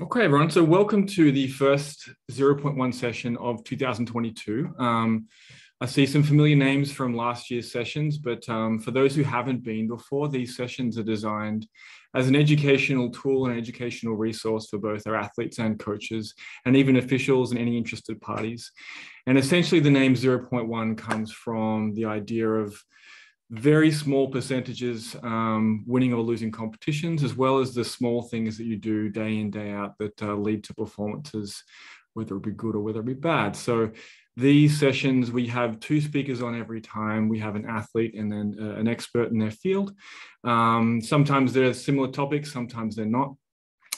Okay, everyone. So, welcome to the first 0.1 session of 2022. Um, I see some familiar names from last year's sessions, but um, for those who haven't been before, these sessions are designed as an educational tool and educational resource for both our athletes and coaches, and even officials and any interested parties. And essentially, the name 0.1 comes from the idea of very small percentages um, winning or losing competitions, as well as the small things that you do day in, day out that uh, lead to performances, whether it be good or whether it be bad. So these sessions, we have two speakers on every time. We have an athlete and then uh, an expert in their field. Um, sometimes they're similar topics, sometimes they're not.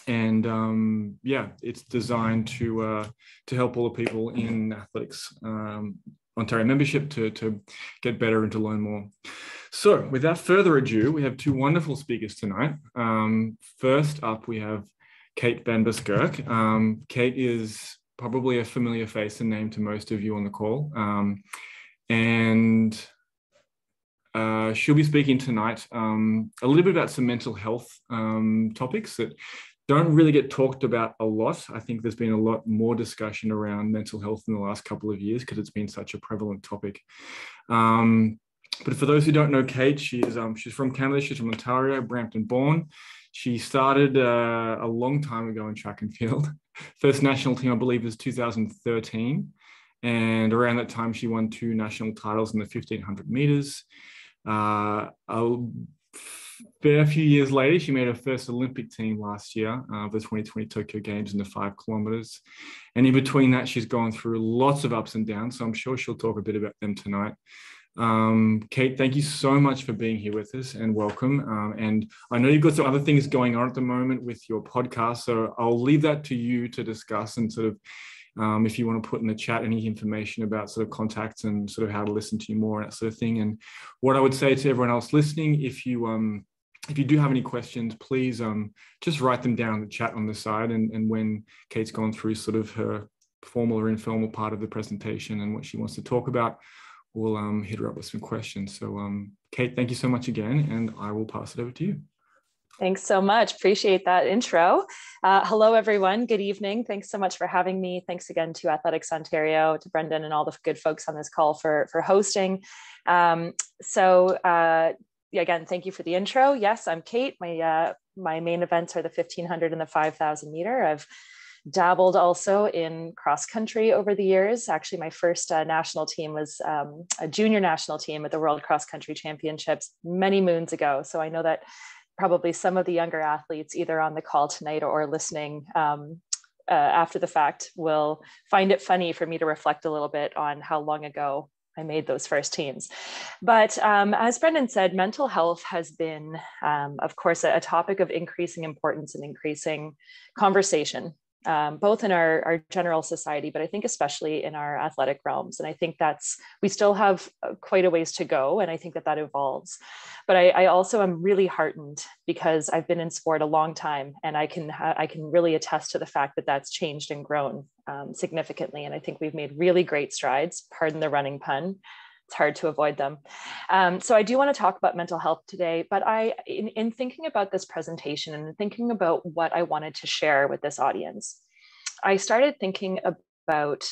And um, yeah, it's designed to uh, to help all the people in athletics um, Ontario membership to, to get better and to learn more. So, without further ado, we have two wonderful speakers tonight. Um, first up, we have Kate Van. Um, Kate is probably a familiar face and name to most of you on the call. Um, and uh, she'll be speaking tonight um, a little bit about some mental health um, topics that don't really get talked about a lot. I think there's been a lot more discussion around mental health in the last couple of years because it's been such a prevalent topic. Um, but for those who don't know Kate, she is um, she's from Canada. She's from Ontario, Brampton born. She started uh, a long time ago in track and field. First national team, I believe, was 2013. And around that time, she won two national titles in the 1500 meters. Uh, fair few years later, she made her first Olympic team last year, uh, the 2020 Tokyo Games in the five kilometers. And in between that, she's gone through lots of ups and downs. So I'm sure she'll talk a bit about them tonight. Um, Kate, thank you so much for being here with us and welcome. Um, and I know you've got some other things going on at the moment with your podcast, so I'll leave that to you to discuss and sort of um, if you want to put in the chat any information about sort of contacts and sort of how to listen to you more and that sort of thing. And what I would say to everyone else listening, if you um, if you do have any questions, please um, just write them down in the chat on the side. And, and when Kate's gone through sort of her formal or informal part of the presentation and what she wants to talk about, we'll um, hit her up with some questions. So um, Kate, thank you so much again, and I will pass it over to you. Thanks so much. Appreciate that intro. Uh, hello, everyone. Good evening. Thanks so much for having me. Thanks again to Athletics Ontario, to Brendan, and all the good folks on this call for, for hosting. Um, so, uh, again, thank you for the intro. Yes, I'm Kate. My uh, my main events are the 1500 and the 5000 meter. I've dabbled also in cross country over the years. Actually, my first uh, national team was um, a junior national team at the World Cross Country Championships many moons ago. So I know that probably some of the younger athletes, either on the call tonight or, listening um, uh, after the fact, will find it funny for me to reflect a little bit on how long ago I made those first teams. But um, as Brendan said, mental health has been, um, of course, a, a, topic of increasing importance and increasing conversation um, both in our, our general society, but I think especially in our athletic realms. And I think that's, we still have uh, quite a ways to go. And I think that that evolves. But I, I also am really heartened because I've been in sport a long time and I can, ha- I can really attest to the fact that that's changed and grown um, significantly. And I think we've made really great strides, pardon the running pun, it's hard to avoid them. Um, so I do want to talk about mental health today, but I, in, in thinking about this presentation and thinking about what I wanted to share with this audience, I started thinking about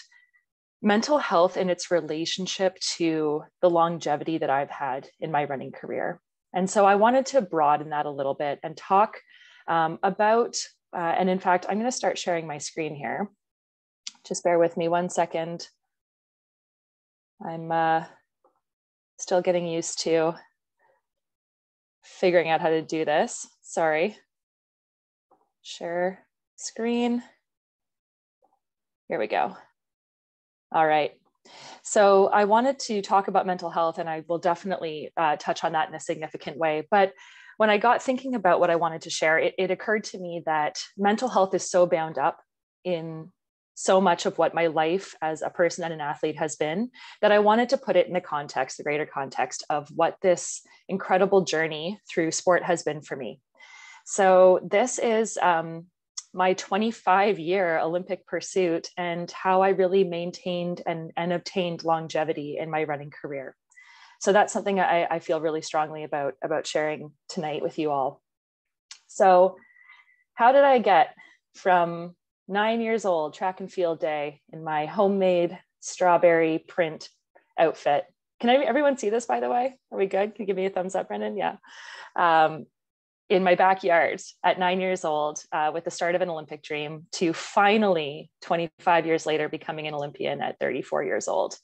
mental health and its relationship to the longevity that I've had in my running career. And so I wanted to broaden that a little bit and talk um, about, uh, and in fact, I'm going to start sharing my screen here. Just bear with me one second. I'm uh, Still getting used to figuring out how to do this. Sorry. Share screen. Here we go. All right. So I wanted to talk about mental health, and I will definitely uh, touch on that in a significant way. But when I got thinking about what I wanted to share, it, it occurred to me that mental health is so bound up in so much of what my life as a person and an athlete has been that I wanted to put it in the context, the greater context of what this incredible journey through sport has been for me. So, this is um, my 25 year Olympic pursuit and how I really maintained and, and obtained longevity in my running career. So, that's something I, I feel really strongly about, about sharing tonight with you all. So, how did I get from nine years old, track and field day, in my homemade strawberry print outfit. Can I, everyone see this, by the way? Are we good? Can you give me a thumbs up, Brendan? Yeah. Um, in my backyard at nine years old uh, with the start of an Olympic dream to finally 25 years later becoming an Olympian at 34 years old.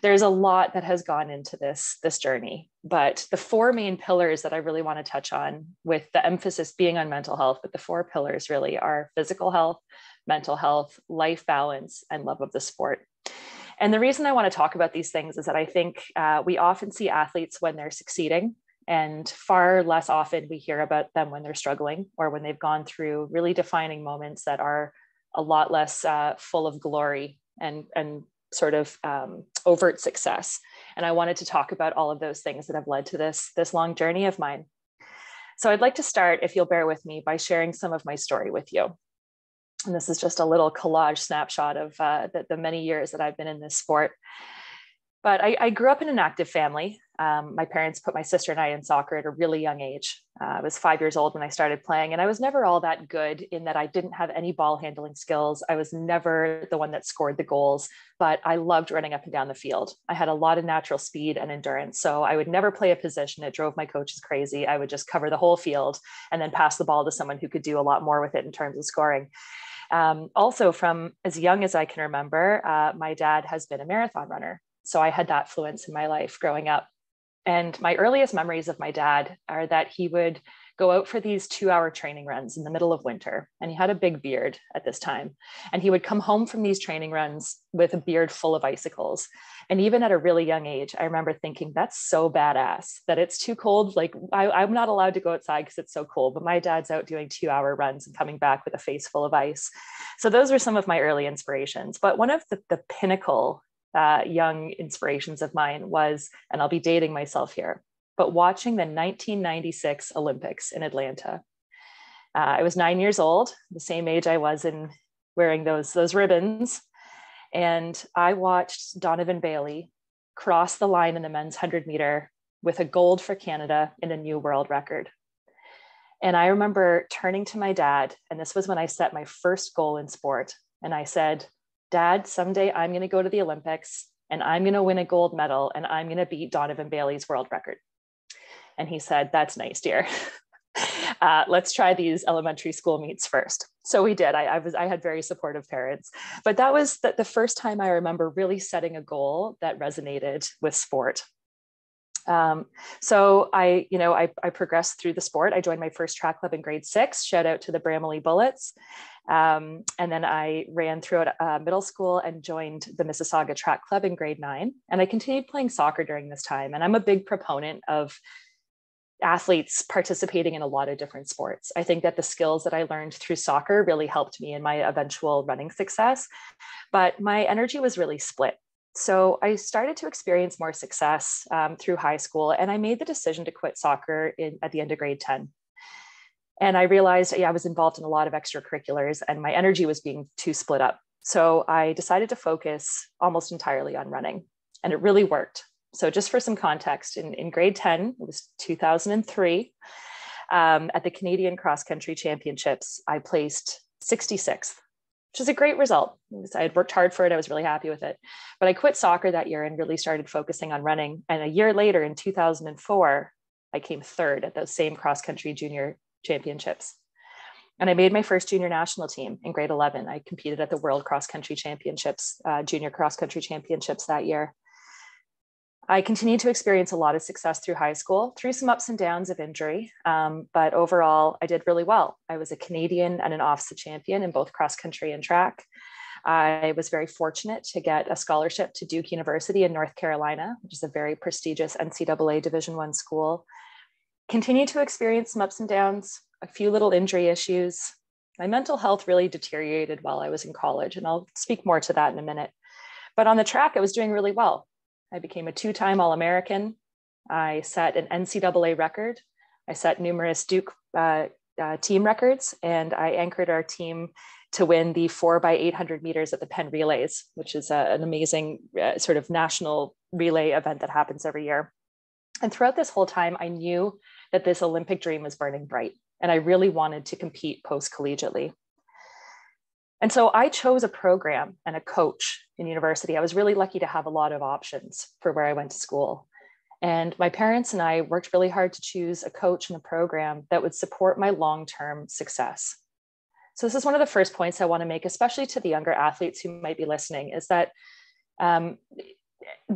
There's a lot that has gone into this, this journey, but the four main pillars that I really want to touch on with the emphasis being on mental health, but the four pillars really are physical health, mental health, life balance, and love of the sport. And the reason I want to talk about these things is that I think uh, we often see athletes when they're succeeding and far less often we hear about them when they're struggling or when they've gone through really defining moments that are a lot less uh, full of glory and, and sort of um, overt success. And I wanted to talk about all of those things that have led to this, this long journey of mine. So I'd like to start, if you'll bear with me, by sharing some of my story with you. And this is just a little collage snapshot of uh, the, the many years that I've been in this sport. But I, I grew up in an active family. Um, my parents put my sister and I in soccer at a really young age. Uh, I was five years old when I started playing, and I was never all that good in that I didn't have any ball handling skills. I was never the one that scored the goals, but I loved running up and down the field. I had a lot of natural speed and endurance. So I would never play a position. It drove my coaches crazy. I would just cover the whole field and then pass the ball to someone who could do a lot more with it in terms of scoring. Um, also, from as young as I can remember, uh, my dad has been a marathon runner. So I had that fluence in my life growing up. And my earliest memories of my dad are that he would go out for these two hour training runs in the middle of winter. And he had a big beard at this time. And he would come home from these training runs with a beard full of icicles. And even at a really young age, I remember thinking, that's so badass that it's too cold. Like, I, am not allowed to go outside because it's so cold, but my dad's out doing two hour runs and coming back with a face full of ice. So, those were some of my early inspirations. But one of the, the pinnacle uh, young inspirations of mine was, and I'll be dating myself here, but watching the 1996 Olympics in Atlanta. Uh, I was nine years old, the same age I was in wearing those, those ribbons. And I watched Donovan Bailey cross the line in the men's 100 meter with a gold for Canada in a new world record. And I remember turning to my dad, and this was when I set my first goal in sport. And I said, Dad, someday I'm going to go to the Olympics and I'm going to win a gold medal and I'm going to beat Donovan Bailey's world record. And he said, That's nice, dear. Uh, let's try these elementary school meets first. So we did. I, I, was I had very supportive parents, but that was the, the first time I remember really setting a goal that resonated with sport. Um, so I, you know, I, I, progressed through the sport. I joined my first track club in grade six. Shout out to the Bramalea Bullets. Um, and then I ran throughout uh, middle school and joined the Mississauga Track Club in grade nine. And I continued playing soccer during this time. And I'm a big proponent of athletes participating in a lot of different sports. I think that the skills that I learned through soccer really helped me in my eventual running success. But my energy was really split. So I started to experience more success um, through high school, and I made the decision to quit soccer in, at the end of grade 10. And I realized yeah, I was involved in a lot of extracurriculars and my energy was being too split up. So I decided to focus almost entirely on running, and it really worked. So, just for some context, in, in grade 10, it was 2003, um, at the Canadian Cross Country Championships, I placed 66th, which is a great result. I had worked hard for it. I was really happy with it. But I quit soccer that year and really started focusing on running. And a year later, in 2004, I came third at those same cross country junior championships. And I made my first junior national team in grade 11. I competed at the World Cross Country Championships, uh, junior cross country championships that year. I continued to experience a lot of success through high school, through some ups and downs of injury. Um, but overall, I did really well. I was a Canadian and an OFSAA champion in both cross country and track. I was very fortunate to get a scholarship to Duke University in North Carolina, which is a very prestigious NCAA Division One school continued to experience some ups and downs, a few little injury issues. My mental health really deteriorated while I was in college, and I'll speak more to that in a minute. But on the track, I was doing really well. I became a two time All American. I set an NCAA record. I set numerous Duke uh, uh, team records, and I anchored our team to win the four by 800 meters at the Penn Relays, which is a, an amazing uh, sort of national relay event that happens every year. And throughout this whole time, I knew that this Olympic dream was burning bright, and I really wanted to compete post collegiately. And so I chose a program and a coach in university. I was really lucky to have a lot of options for where I went to school. And my parents and I worked really hard to choose a coach and a program that would support my long term success. So, this is one of the first points I want to make, especially to the younger athletes who might be listening, is that um,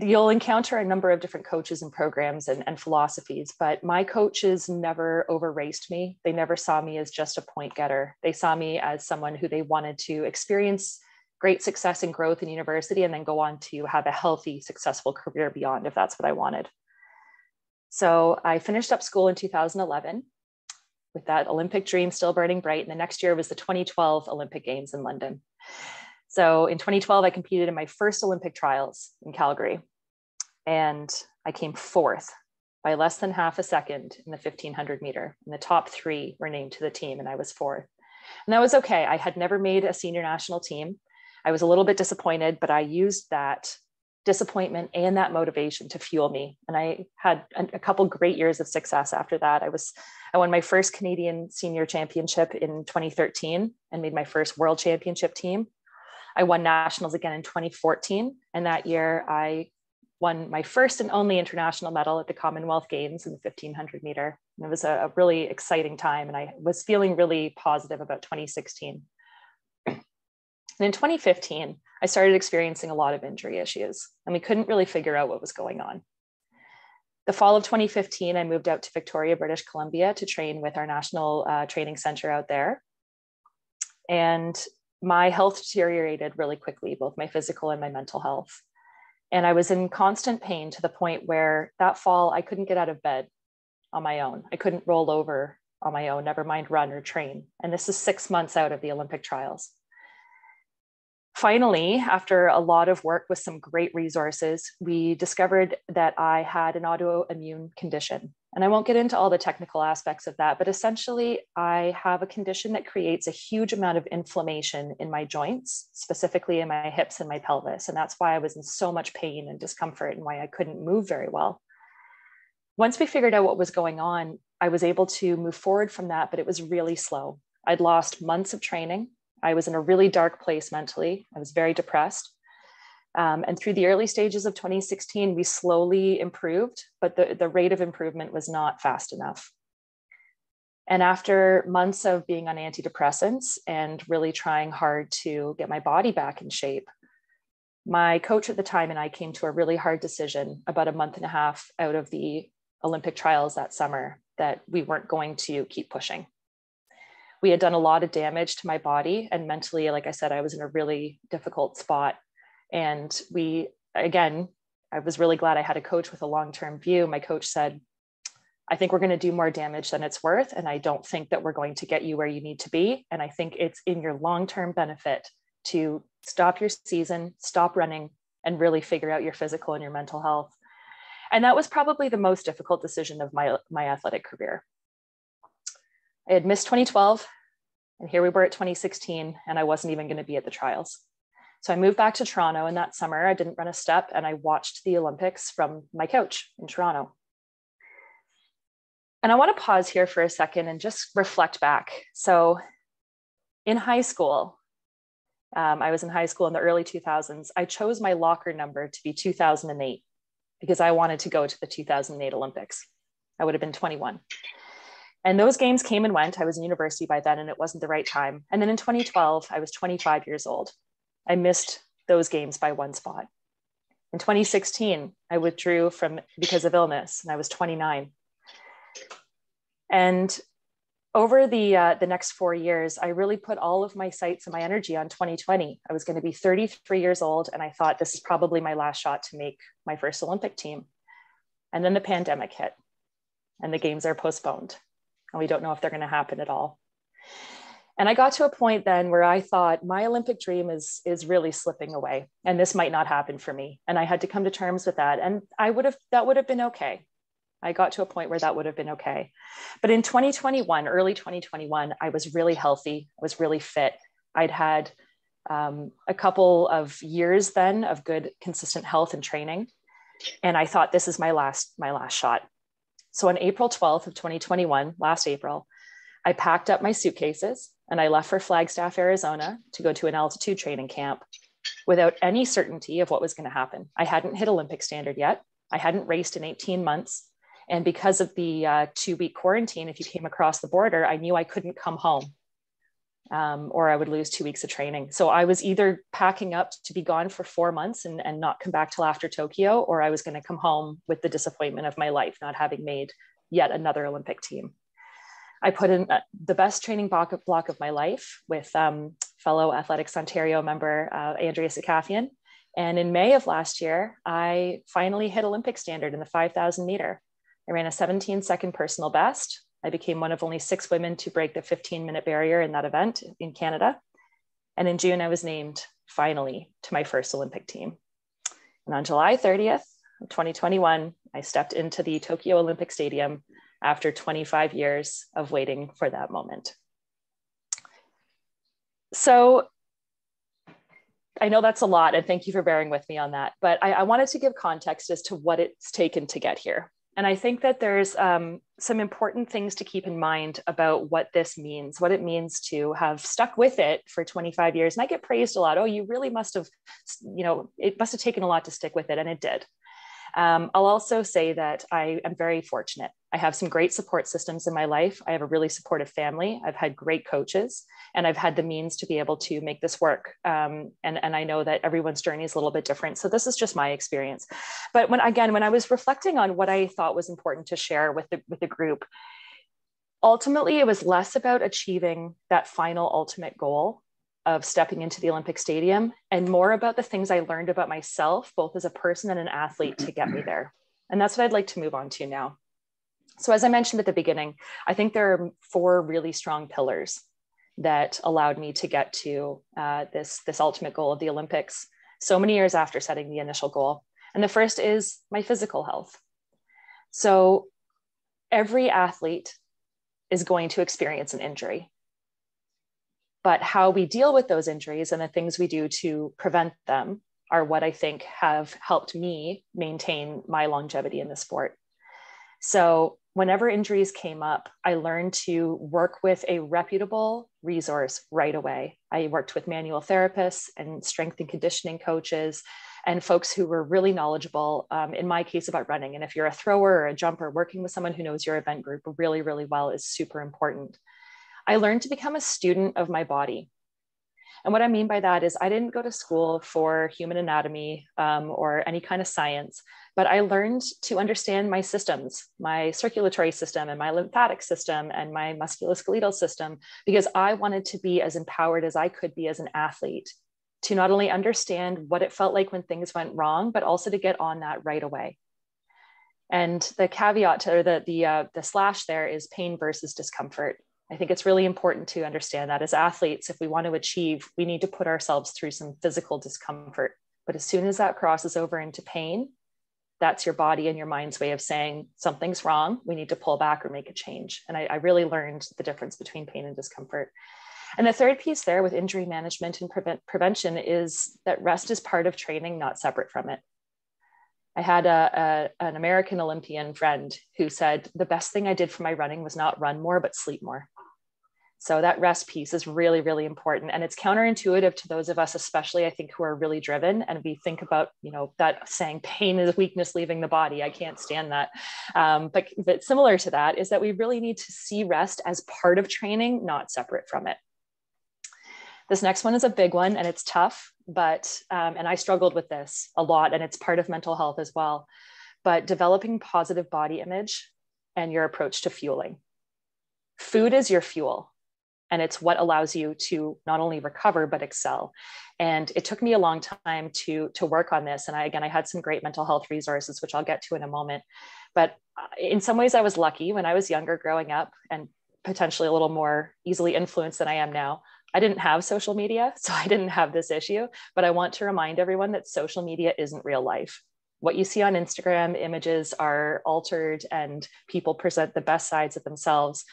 you'll encounter a number of different coaches and programs and, and philosophies, but my coaches never over raced me. They never saw me as just a point getter. They saw me as someone who they wanted to experience great success and growth in university and then go on to have a healthy, successful career beyond if that's what I wanted. So I finished up school in 2011 with that Olympic dream still burning bright. And the next year was the 2012 Olympic Games in London. So in 2012, I competed in my first Olympic trials in Calgary, and I came fourth by less than half a second in the 1500 meter. And the top three were named to the team, and I was fourth. And that was okay. I had never made a senior national team. I was a little bit disappointed, but I used that disappointment and that motivation to fuel me. And I had a, couple great years of success after that. I was I won my first Canadian senior championship in 2013 and made my first world championship team. I won nationals again in 2014. And that year I won my first and only international medal at the Commonwealth Games in the 1500 meter. And it was a, a really exciting time. And I was feeling really positive about 2016. And in 2015, I started experiencing a lot of injury issues, and we couldn't really figure out what was going on. The fall of 2015, I moved out to Victoria, British Columbia to train with our national uh, training center out there. And my health deteriorated really quickly, both my physical and my mental health. And I was in constant pain to the point where that fall I couldn't get out of bed on my own. I couldn't roll over on my own, never mind run or train. And this is six months out of the Olympic trials. Finally, after a lot of work with some great resources, we discovered that I had an autoimmune condition. And I won't get into all the technical aspects of that, but essentially, I have a condition that creates a huge amount of inflammation in my joints, specifically in my hips and my pelvis. And that's why I was in so much pain and discomfort and why I couldn't move very well. Once we figured out what was going on, I was able to move forward from that, but it was really slow. I'd lost months of training. I was in a really dark place mentally. I was very depressed. Um, and through the early stages of 2016, we slowly improved, but the, the rate of improvement was not fast enough. And after months of being on antidepressants and really trying hard to get my body back in shape, my coach at the time and I came to a really hard decision about a month and a half out of the Olympic trials that summer that we weren't going to keep pushing. We had done a lot of damage to my body and mentally, like I said, I was in a really difficult spot and we, again, I was really glad I had a coach with a long term view. My coach said, I think we're going to do more damage than it's worth. And I don't think that we're going to get you where you need to be. And I think it's in your long term benefit to stop your season, stop running, and really figure out your physical and your mental health. And that was probably the most difficult decision of my, my athletic career. I had missed 2012, and here we were at 2016, and I wasn't even going to be at the trials. So I moved back to Toronto, and that summer I didn't run a step, and I watched the Olympics from my couch in Toronto. And I want to pause here for a second and just reflect back. So in high school, um, I was in high school in the early 2000s. I chose my locker number to be 2008 because I wanted to go to the 2008 Olympics. I would have been 21. And those games came and went. I was in university by then and it wasn't the right time. And then in 2012, I was 25 years old. I missed those games by one spot. In 2016, I withdrew from because of illness, and I was 29. And over the uh, the next four years, I really put all of my sights and my energy on 2020. I was going to be 33 years old, and I thought this is probably my last shot to make my first Olympic team. And then the pandemic hit, and the games are postponed, and we don't know if they're going to happen at all. And I got to a point then where I thought my Olympic dream is is really slipping away and this might not happen for me. And I had to come to terms with that. And I would have that would have been okay. I got to a point where that would have been okay. But in 2021, early 2021, I was really healthy. I was really fit. I'd had um, a couple of years then of good, consistent health and training. And I thought this is my last, my last shot. So on April 12th of 2021, last April, I packed up my suitcases and I left for Flagstaff, Arizona to go to an altitude training camp without any certainty of what was going to happen. I hadn't hit Olympic standard yet. I hadn't raced in 18 months. And because of the uh, two week quarantine, if you came across the border, I knew I couldn't come home um, or I would lose two weeks of training. So I was either packing up to be gone for four months and, and not come back till after Tokyo, or I was going to come home with the disappointment of my life, not having made yet another Olympic team. I put in uh, the best training block of, my life with um, fellow Athletics Ontario member uh, Andrea Seccafien. And in May of last year, I finally hit Olympic standard in the 5,000 meter. I ran a 17 second personal best. I became one of only six women to break the 15 minute barrier in that event in Canada. And in June, I was named finally to my first Olympic team. And on July 30th, 2021, I stepped into the Tokyo Olympic Stadium after 25 years of waiting for that moment. So I know that's a lot, and thank you for bearing with me on that. But I, I wanted to give context as to what it's taken to get here. And I think that there's um, some important things to keep in mind about what this means, what it means to have stuck with it for 25 years. And I get praised a lot. Oh, you really must have, you know, it must have taken a lot to stick with it. And it did. Um, I'll also say that I am very fortunate. I have some great support systems in my life. I have a really supportive family. I've had great coaches, and I've had the means to be able to make this work. Um, and, and I know that everyone's journey is a little bit different. So this is just my experience. But when again, when I was reflecting on what I thought was important to share with the with the group, ultimately it was less about achieving that final ultimate goal of stepping into the Olympic Stadium and more about the things I learned about myself, both as a person and an athlete, to get me there. And that's what I'd like to move on to now. So, as I mentioned at the beginning, I think there are four really strong pillars that allowed me to get to uh, this, this ultimate goal of the Olympics so many years after setting the initial goal. And the first is my physical health. So, every athlete is going to experience an injury but how we deal with those injuries and the things we do to prevent them are what I think have helped me maintain my longevity in the sport. So, whenever injuries came up, I learned to work with a reputable resource right away. I worked with manual therapists and strength and conditioning coaches and folks who were really knowledgeable, um, in my case, about running. And if you're a thrower or a jumper, working with someone who knows your event group really, really well is super important. I learned to become a student of my body. And what I mean by that is, I didn't go to school for human anatomy um, or any kind of science, but I learned to understand my systems, my circulatory system, and my lymphatic system, and my musculoskeletal system, because I wanted to be as empowered as I could be as an athlete to not only understand what it felt like when things went wrong, but also to get on that right away. And the caveat to, or the the uh, the slash there is pain versus discomfort. I think it's really important to understand that as athletes, if we want to achieve, we need to put ourselves through some physical discomfort. But as soon as that crosses over into pain, that's your body and your mind's way of saying something's wrong. We need to pull back or make a change. And I, I really learned the difference between pain and discomfort. And the third piece there with injury management and prevent, prevention is that rest is part of training, not separate from it. I had a, a, an American Olympian friend who said the best thing I did for my running was not run more, but sleep more. So that rest piece is really, really important. And it's counterintuitive to those of us, especially I think who are really driven. And we think about, you know, that saying pain is weakness leaving the body. I can't stand that. Um, but, but similar to that is that we really need to see rest as part of training, not separate from it. This next one is a big one and it's tough, but, um, and I struggled with this a lot and it's part of mental health as well. But developing positive body image and your approach to fueling. Food is your fuel and it's what allows you to not only recover but excel. And it took me a long time to to work on this. And i again i had some great mental health resources which i'll get to in a moment. But uh, in some ways i was lucky. When i was younger growing up and potentially a little more easily influenced than i am now i didn't have social media so i didn't have this issue. But i want to remind everyone that social media isn't real life. What you see on Instagram images are altered and people present the best sides of themselves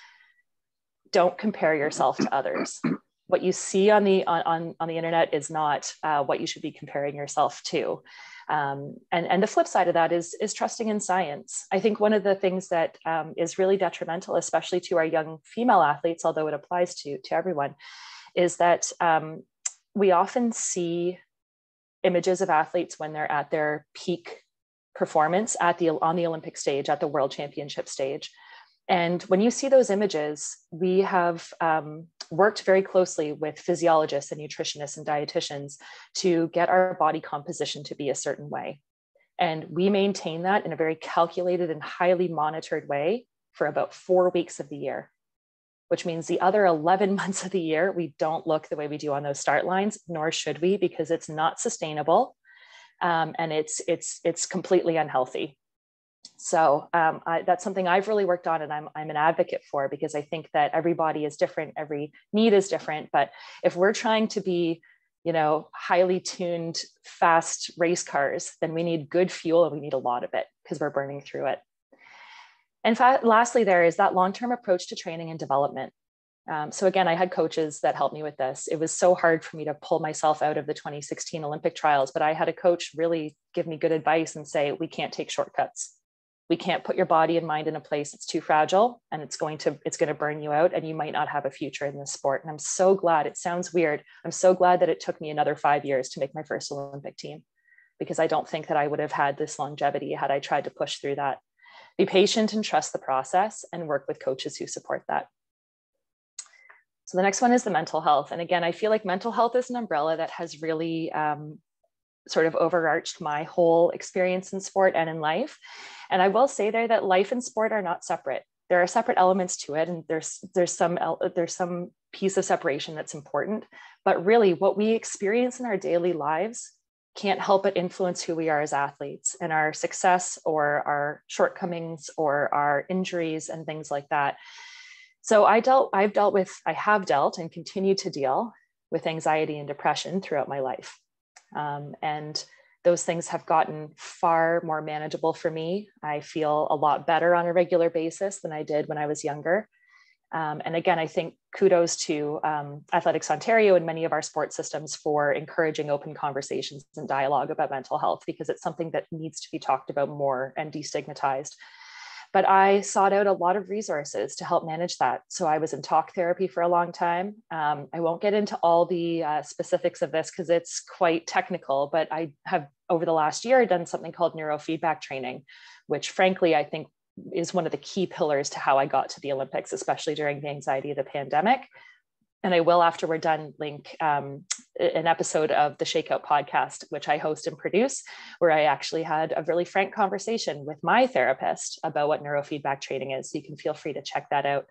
don't compare yourself to others. what you see on the on, on the internet is not uh, what you should be comparing yourself to um, and, and the flip side of that is, is trusting in science. I think one of the things that um, is really detrimental, especially to our young female athletes, although it applies to, to everyone, is that um, we often see images of athletes when they're at their peak performance at the on the Olympic stage, at the World Championship stage. And when you see those images, we have um, worked very closely with physiologists and nutritionists and dietitians to get our body composition to be a certain way. And we maintain that in a very calculated and highly monitored way for about four weeks of the year, which means the other 11 months of the year, we don't look the way we do on those start lines, nor should we, because it's not sustainable. Um, and it's it's it's completely unhealthy so um, I, that's something I've really worked on, and I'm I'm an advocate for because I think that everybody is different, every need is different. But if we're trying to be, you know, highly tuned, fast race cars, then we need good fuel and we need a lot of it because we're burning through it. And lastly, there is that long-term approach to training and development. Um, so again, I had coaches that helped me with this. It was so hard for me to pull myself out of the 2016 Olympic trials, but I had a coach really give me good advice and say, we can't take shortcuts we can't put your body and mind in a place that's too fragile and it's going to it's going to burn you out and you might not have a future in this sport. And i'm so glad it sounds weird i'm so glad that it took me another five years to make my first olympic team because i don't think that i would have had this longevity had i tried to push through that. Be patient and trust the process and work with coaches who support that. So the next one is the mental health and again i feel like mental health is an umbrella that has really um, sort of overarched my whole experience in sport and in life. And I will say there that life and sport are not separate. There are separate elements to it, and there's there's some there's some piece of separation that's important. But really, what we experience in our daily lives can't help but influence who we are as athletes and our success or our shortcomings or our injuries and things like that. So I dealt, I've dealt with, I have dealt and continue to deal with anxiety and depression throughout my life. Um, and those things have gotten far more manageable for me. I feel a lot better on a regular basis than I did when I was younger. Um, and again, I think kudos to um, Athletics Ontario and many of our sports systems for encouraging open conversations and dialogue about mental health because it's something that needs to be talked about more and destigmatized. But I sought out a lot of resources to help manage that. So I was in talk therapy for a long time. Um, I won't get into all the uh, specifics of this because it's quite technical, but I have over the last year done something called neurofeedback training, which frankly I think is one of the key pillars to how I got to the Olympics, especially during the anxiety of the pandemic and I will, after we're done, link um, an episode of the Shakeout podcast, which I host and produce, where I actually had a really frank conversation with my therapist about what neurofeedback training is. So you can feel free to check that out.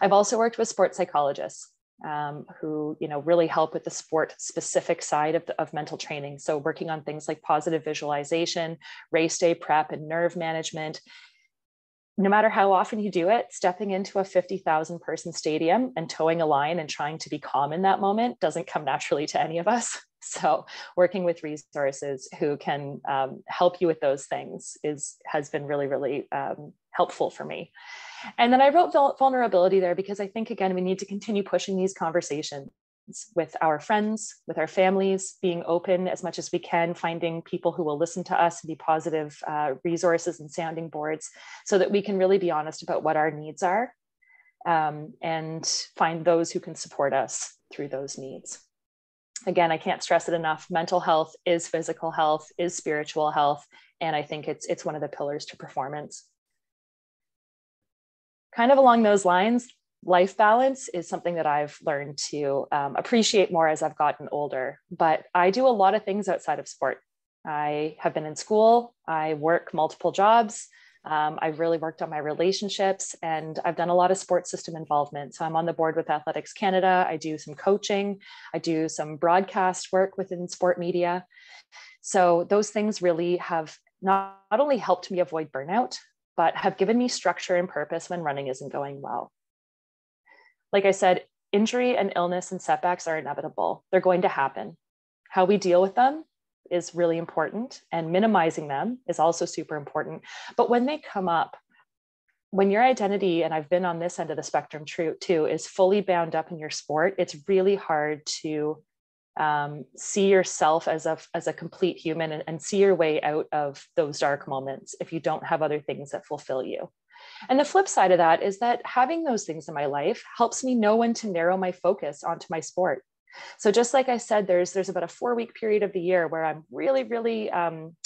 I've also worked with sports psychologists. Um, who you know really help with the sport specific side of, the, of mental training so working on things like positive visualization race day prep and nerve management no matter how often you do it, stepping into a 50,000 person stadium and toeing a line and trying to be calm in that moment doesn't come naturally to any of us. So working with resources who can um, help you with those things is has been really, really um, helpful for me. And then I wrote vulnerability there because I think, again, we need to continue pushing these conversations with our friends, with our families, being open as much as we can, finding people who will listen to us and be positive uh, resources and sounding boards so that we can really be honest about what our needs are um, and find those who can support us through those needs. Again, I can't stress it enough. Mental health is physical health, is spiritual health, and I think it's, it's one of the pillars to performance. Kind of along those lines, life balance is something that I've learned to um, appreciate more as I've gotten older. But I do a lot of things outside of sport. I have been in school, I work multiple jobs. Um, I've really worked on my relationships and I've done a lot of sports system involvement. So I'm on the board with Athletics Canada. I do some coaching, I do some broadcast work within sport media. So those things really have not, not only helped me avoid burnout, but have given me structure and purpose when running isn't going well like I said, injury and illness and setbacks are inevitable. They're going to happen. How we deal with them is really important, and minimizing them is also super important. But when they come up, when your identity, and I've been on this end of the spectrum too, is fully bound up in your sport, it's really hard to um, see yourself as a as a complete human and, and see your way out of those dark moments if you don't have other things that fulfill you. And the flip side of that is that having those things in my life helps me know when to narrow my focus onto my sport. So just like I said, there's there's about a four week period of the year where I'm really really um,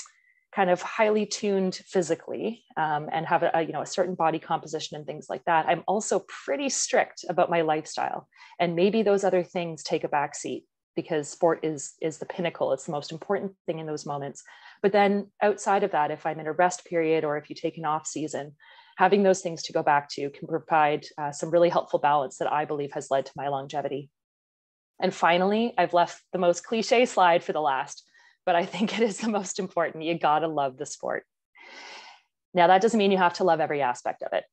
kind of highly tuned physically um, and have a, a, you know a certain body composition and things like that. I'm also pretty strict about my lifestyle. And maybe those other things take a back seat because sport is is the pinnacle. It's the most important thing in those moments. But then outside of that if i'm in a rest period or if you take an off season having those things to go back to can provide uh, some really helpful balance that i believe has led to my longevity and finally i've left the most cliche slide for the last but I think it is the most important. You got to love the sport. Now, that doesn't mean you have to love every aspect of it.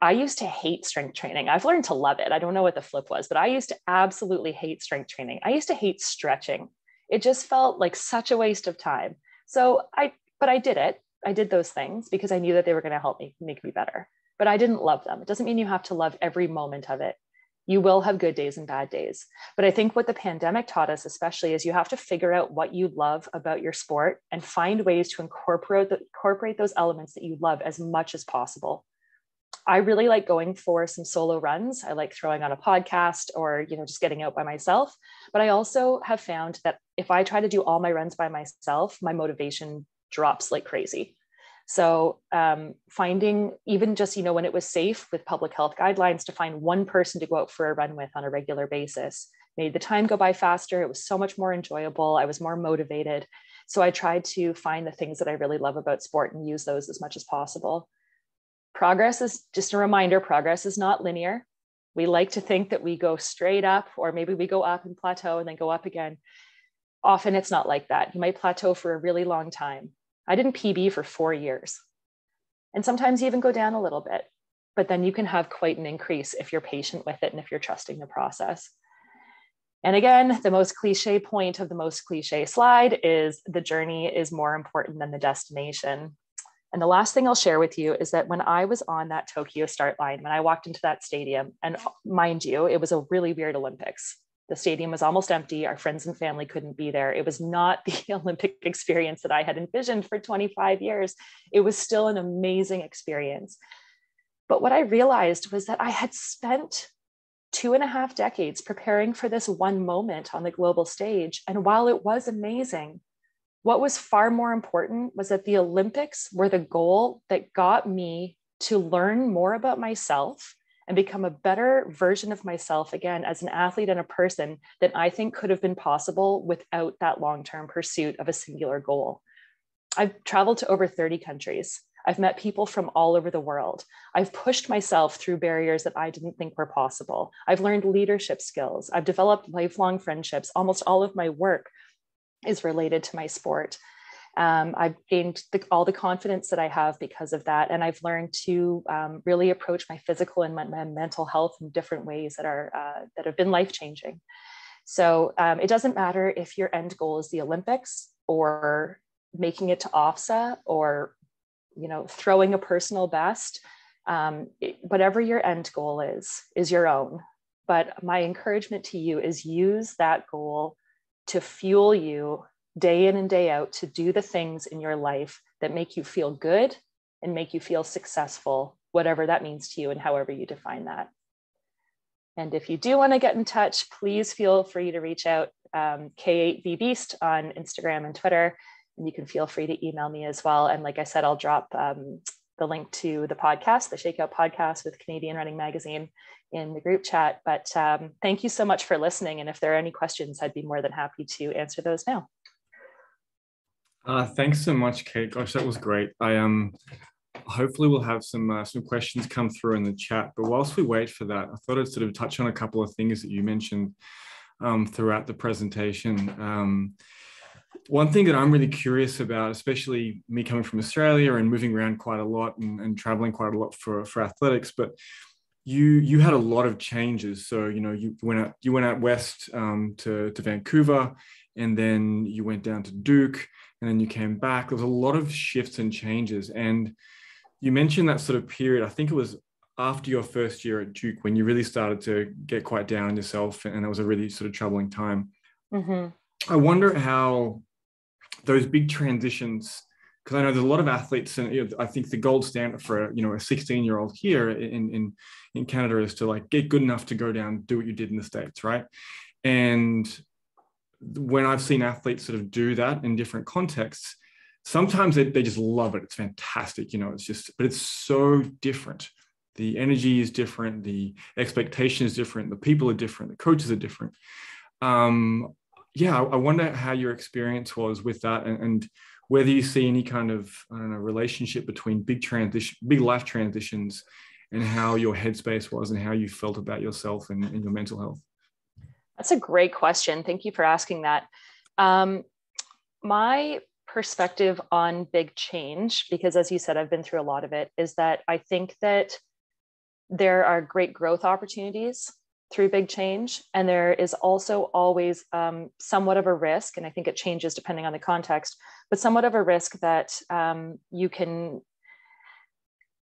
I used to hate strength training. I've learned to love it. I don't know what the flip was, but I used to absolutely hate strength training. I used to hate stretching. It just felt like such a waste of time. So I, but I did it. I did those things because I knew that they were going to help me make me better. But I didn't love them. It doesn't mean you have to love every moment of it you will have good days and bad days. But I think what the pandemic taught us, especially, is you have to figure out what you love about your sport and find ways to incorporate, the, incorporate those elements that you love as much as possible. I really like going for some solo runs. I like throwing on a podcast or, you know, just getting out by myself. But I also have found that if I try to do all my runs by myself, my motivation drops like crazy. So um, finding even just, you know, when it was safe with public health guidelines to find one person to go out for a run with on a regular basis made the time go by faster. It was so much more enjoyable. I was more motivated. So I tried to find the things that I really love about sport and use those as much as possible. Progress is just a reminder progress is not linear. We like to think that we go straight up, or maybe we go up and plateau and then go up again. Often it's not like that. You might plateau for a really long time. I didn't PB for four years. And sometimes you even go down a little bit, but then you can have quite an increase if you're patient with it and if you're trusting the process. And again, the most cliche point of the most cliche slide is the journey is more important than the destination. And the last thing I'll share with you is that when I was on that Tokyo start line, when I walked into that stadium, and mind you, it was a really weird Olympics. The stadium was almost empty. Our friends and family couldn't be there. It was not the Olympic experience that I had envisioned for 25 years. It was still an amazing experience. But what I realized was that I had spent two and a half decades preparing for this one moment on the global stage. And while it was amazing, what was far more important was that the Olympics were the goal that got me to learn more about myself and become a better version of myself again as an athlete and a person that I think could have been possible without that long term pursuit of a singular goal. I've traveled to over 30 countries. I've met people from all over the world. I've pushed myself through barriers that I didn't think were possible. I've learned leadership skills. I've developed lifelong friendships. Almost all of my work is related to my sport. Um, I've gained the, all the confidence that I have because of that. And I've learned to um, really approach my physical and my, my, mental health in different ways that are uh, that have been life changing. So um, it doesn't matter if your end goal is the Olympics or making it to OFSAA or you know throwing a personal best. Um, it, whatever your end goal is, is your own. But my encouragement to you is use that goal to fuel you day in and day out to do the things in your life that make you feel good and make you feel successful, whatever that means to you and however you define that. And if you do want to get in touch, please feel free to reach out um, K8VBeast on Instagram and Twitter. And you can feel free to email me as well. And like I said, I'll drop um, the link to the podcast, the Shakeout podcast with Canadian Running Magazine in the group chat. But um, thank you so much for listening. And if there are any questions, I'd be more than happy to answer those now. Uh, thanks so much, Kate. Gosh, that was great. I um, hopefully we'll have some uh, some questions come through in the chat. But whilst we wait for that, I thought I'd sort of touch on a couple of things that you mentioned um, throughout the presentation. Um, one thing that I'm really curious about, especially me coming from Australia and moving around quite a lot and, and traveling quite a lot for, for athletics, but you you had a lot of changes. So you know you went out you went out west um, to to Vancouver, and then you went down to Duke, and then you came back. There was a lot of shifts and changes. And you mentioned that sort of period. I think it was after your first year at Duke when you really started to get quite down on yourself, and it was a really sort of troubling time. Mm-hmm. I wonder how those big transitions, because I know there's a lot of athletes, and you know, I think the gold standard for you know a 16 year old here in in in Canada is to like get good enough to go down, do what you did in the states, right? And when I've seen athletes sort of do that in different contexts, sometimes they, they just love it. It's fantastic, you know. It's just, but it's so different the energy is different the expectation is different the people are different the coaches are different um, yeah I, wonder how your experience was with that and, and, whether you see any kind of i don't know relationship between big transition big life transitions and how your headspace was and how you felt about yourself and, and your mental health that's a great question thank you for asking that um, my perspective on big change because as you said i've been through a lot of it is that i think that there are great growth opportunities through big change. And there is also always um, somewhat of a risk, and I think it changes depending on the context, but somewhat of a risk that um, you can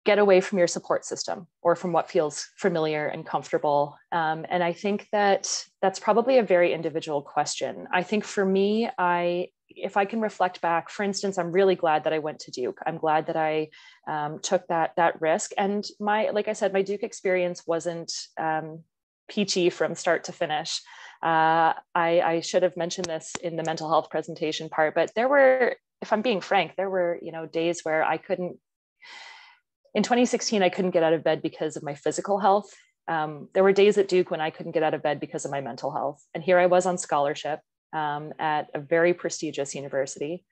get away from your support system or from what feels familiar and comfortable. Um, and I think that that's probably a very individual question. I think for me, I if I can reflect back, for instance, I'm really glad that I went to Duke. I'm glad that I um, took that that risk. And my, like I said, my Duke experience wasn't um, peachy from start to finish. Uh, I, I should have mentioned this in the mental health presentation part, but there were, if I'm being frank, there were you know days where I couldn't. In 2016, I couldn't get out of bed because of my physical health. Um, there were days at Duke when I couldn't get out of bed because of my mental health, and here I was on scholarship um, at a very prestigious university.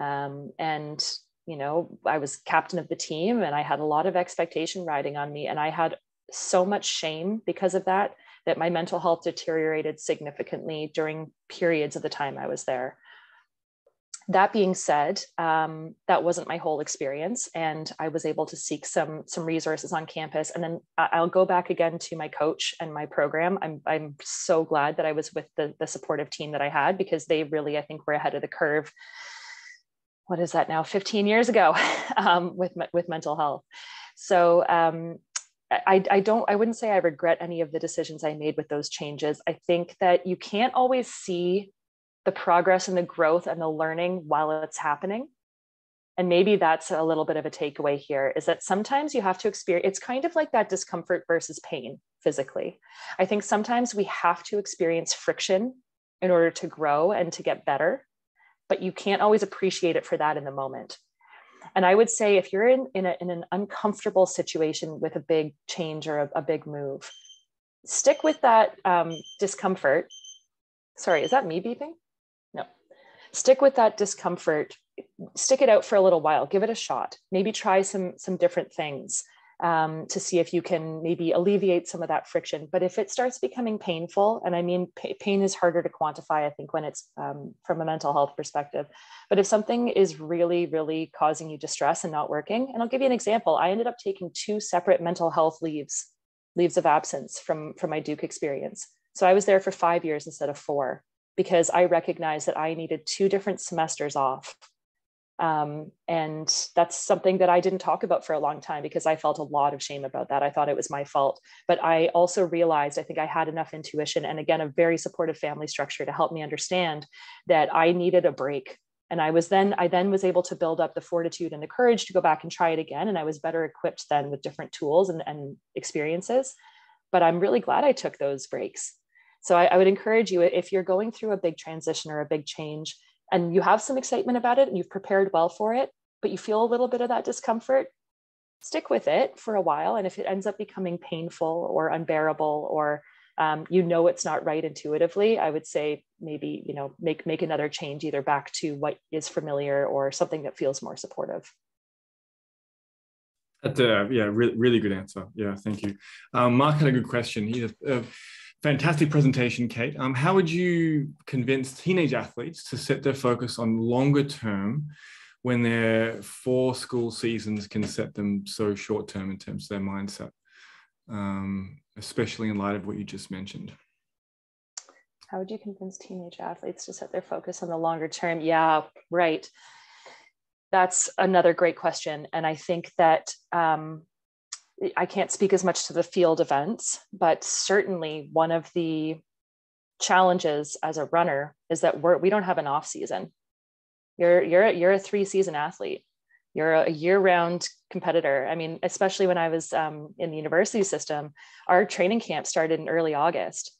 Um, and, you know, I was captain of the team and I had a lot of expectation riding on me. And I had so much shame because of that, that my mental health deteriorated significantly during periods of the time I was there that being said, um, that wasn't my whole experience, and I was able to seek some some resources on campus. And then I'll go back again to my coach and my program. I'm I'm so glad that I was with the the supportive team that I had because they really I think were ahead of the curve. What is that now? 15 years ago, um, with with mental health. So um, I, I don't i wouldn't say i regret any of the decisions i made with those changes i think that you can't always see the progress and the growth and the learning while it's happening. And maybe that's a little bit of a takeaway here is that sometimes you have to experience it's kind of like that discomfort versus pain physically. I think sometimes we have to experience friction in order to grow and to get better but you can't always appreciate it for that in the moment. And i would say if you're in, in, a, in an uncomfortable situation with a big change or a, a big move stick with that um, discomfort. Sorry is that me beeping stick with that discomfort stick it out for a little while give it a shot maybe try some some different things um, to see if you can maybe alleviate some of that friction. But if it starts becoming painful and i mean p- pain is harder to quantify i think when it's um, from a mental health perspective but if something is really really causing you distress and not working and i'll give you an example i ended up taking two separate mental health leaves leaves of absence from from my duke experience. So i was there for five years instead of four because I recognized that I needed two different semesters off. Um, and that's something that I didn't talk about for a long time because I felt a lot of shame about that. I thought it was my fault. But I also realized I think I had enough intuition and again, a very supportive family structure to help me understand that I needed a break. And I was then, I then was able to build up the fortitude and the courage to go back and try it again. And I was better equipped then with different tools and, and experiences. But I'm really glad I took those breaks so I, I would encourage you if you're going through a big transition or a big change and you have some excitement about it and you've prepared well for it, but you feel a little bit of that discomfort, stick with it for a while. And if it ends up becoming painful or unbearable or um, you know it's not right intuitively, I would say maybe you know make make another change either back to what is familiar or something that feels more supportive. A yeah, really, really good answer. Yeah, thank you. Um, Mark had a good question. He uh, Fantastic presentation, Kate. Um, how would you convince teenage athletes to set their focus on longer term when their four school seasons can set them so short term in terms of their mindset, um, especially in light of what you just mentioned? How would you convince teenage athletes to set their focus on the longer term? Yeah, right. that's another great question. And I think that um, I can't speak as much to the field events, but certainly one of the challenges as a runner is that we're, we don't have an off season. You're, you're, you're a three season athlete. You're a year round competitor. I mean, especially when I was um, in the university system, our training camp started in early August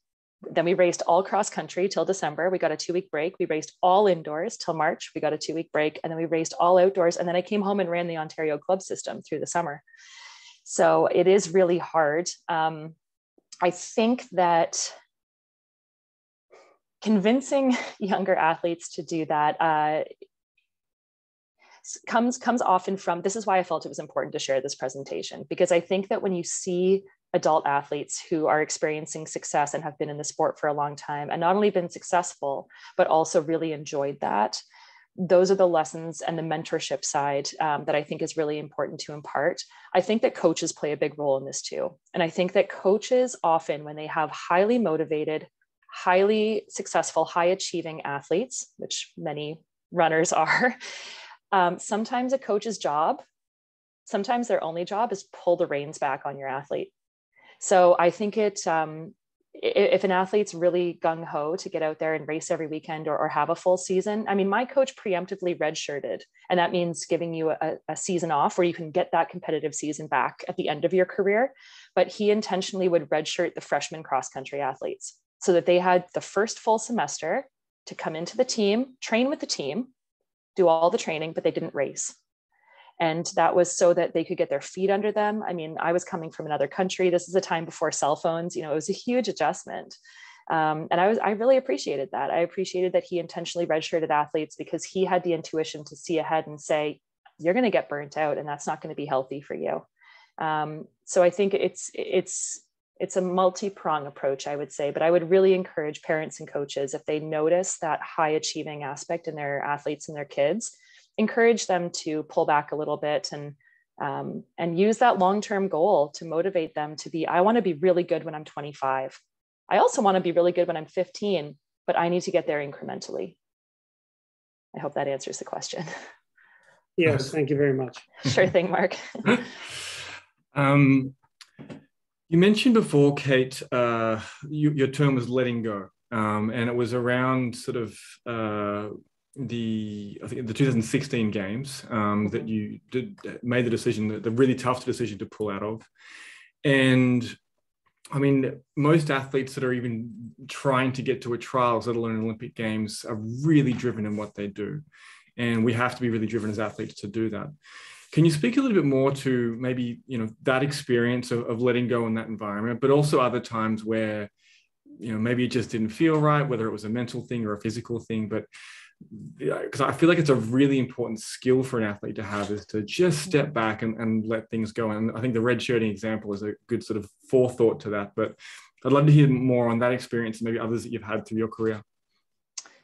then we raced all cross country till December. We got a two week break. We raced all indoors till March. We got a two week break. And then we raced all outdoors. And then I came home and ran the Ontario club system through the summer. So it is really hard. Um, I think that convincing younger athletes to do that uh, comes comes often from this is why i felt it was important to share this presentation because i think that when you see adult athletes who are experiencing success and have been in the sport for a long time and not only been successful, but also really enjoyed that. Those are the lessons and the mentorship side um, that I think is really important to impart. I think that coaches play a big role in this too. And I think that coaches often, when they have highly motivated, highly successful, high achieving athletes, which many runners are, um, sometimes a coach's job, sometimes their only job is pull the reins back on your athlete so I think it, um, if an athlete's really gung ho to get out there and race every weekend or, or, have a full season, I mean, my coach preemptively redshirted, and that means giving you a, a, season off where you can get that competitive season back at the end of your career. But he intentionally would redshirt the freshman cross country athletes so that they had the first full semester to come into the team, train with the team, do all the training, but they didn't race and that was so that they could get their feet under them. I mean i was coming from another country. This is a time before cell phones you know it was a huge adjustment. Um, and i was i really appreciated that. I appreciated that he intentionally redshirted athletes because he had the intuition to see ahead and say you're going to get burnt out and that's not going to be healthy for you. Um, so i think it's it's it's a multi-prong approach i would say but i would really encourage parents and coaches if they notice that high achieving aspect in their athletes and their kids encourage them to pull back a little bit and um, and use that long-term goal to motivate them to be i want to be really good when i'm 25 i also want to be really good when i'm 15 but i need to get there incrementally. I hope that answers the question. Yes thank you very much. Sure thing mark. Um, you mentioned before kate uh, you, your term was letting go um, and it was around sort of uh, the I think the 2016 games um, that you did made the decision the, the really tough decision to pull out of, and I mean most athletes that are even trying to get to a trials, let alone Olympic games, are really driven in what they do, and we have to be really driven as athletes to do that. Can you speak a little bit more to maybe you know that experience of, of letting go in that environment, but also other times where you know maybe it just didn't feel right, whether it was a mental thing or a physical thing, but because I feel like it's a really important skill for an athlete to have is to just step back and, and let things go. And I think the red shirting example is a good sort of forethought to that. But I'd love to hear more on that experience and maybe others that you've had through your career.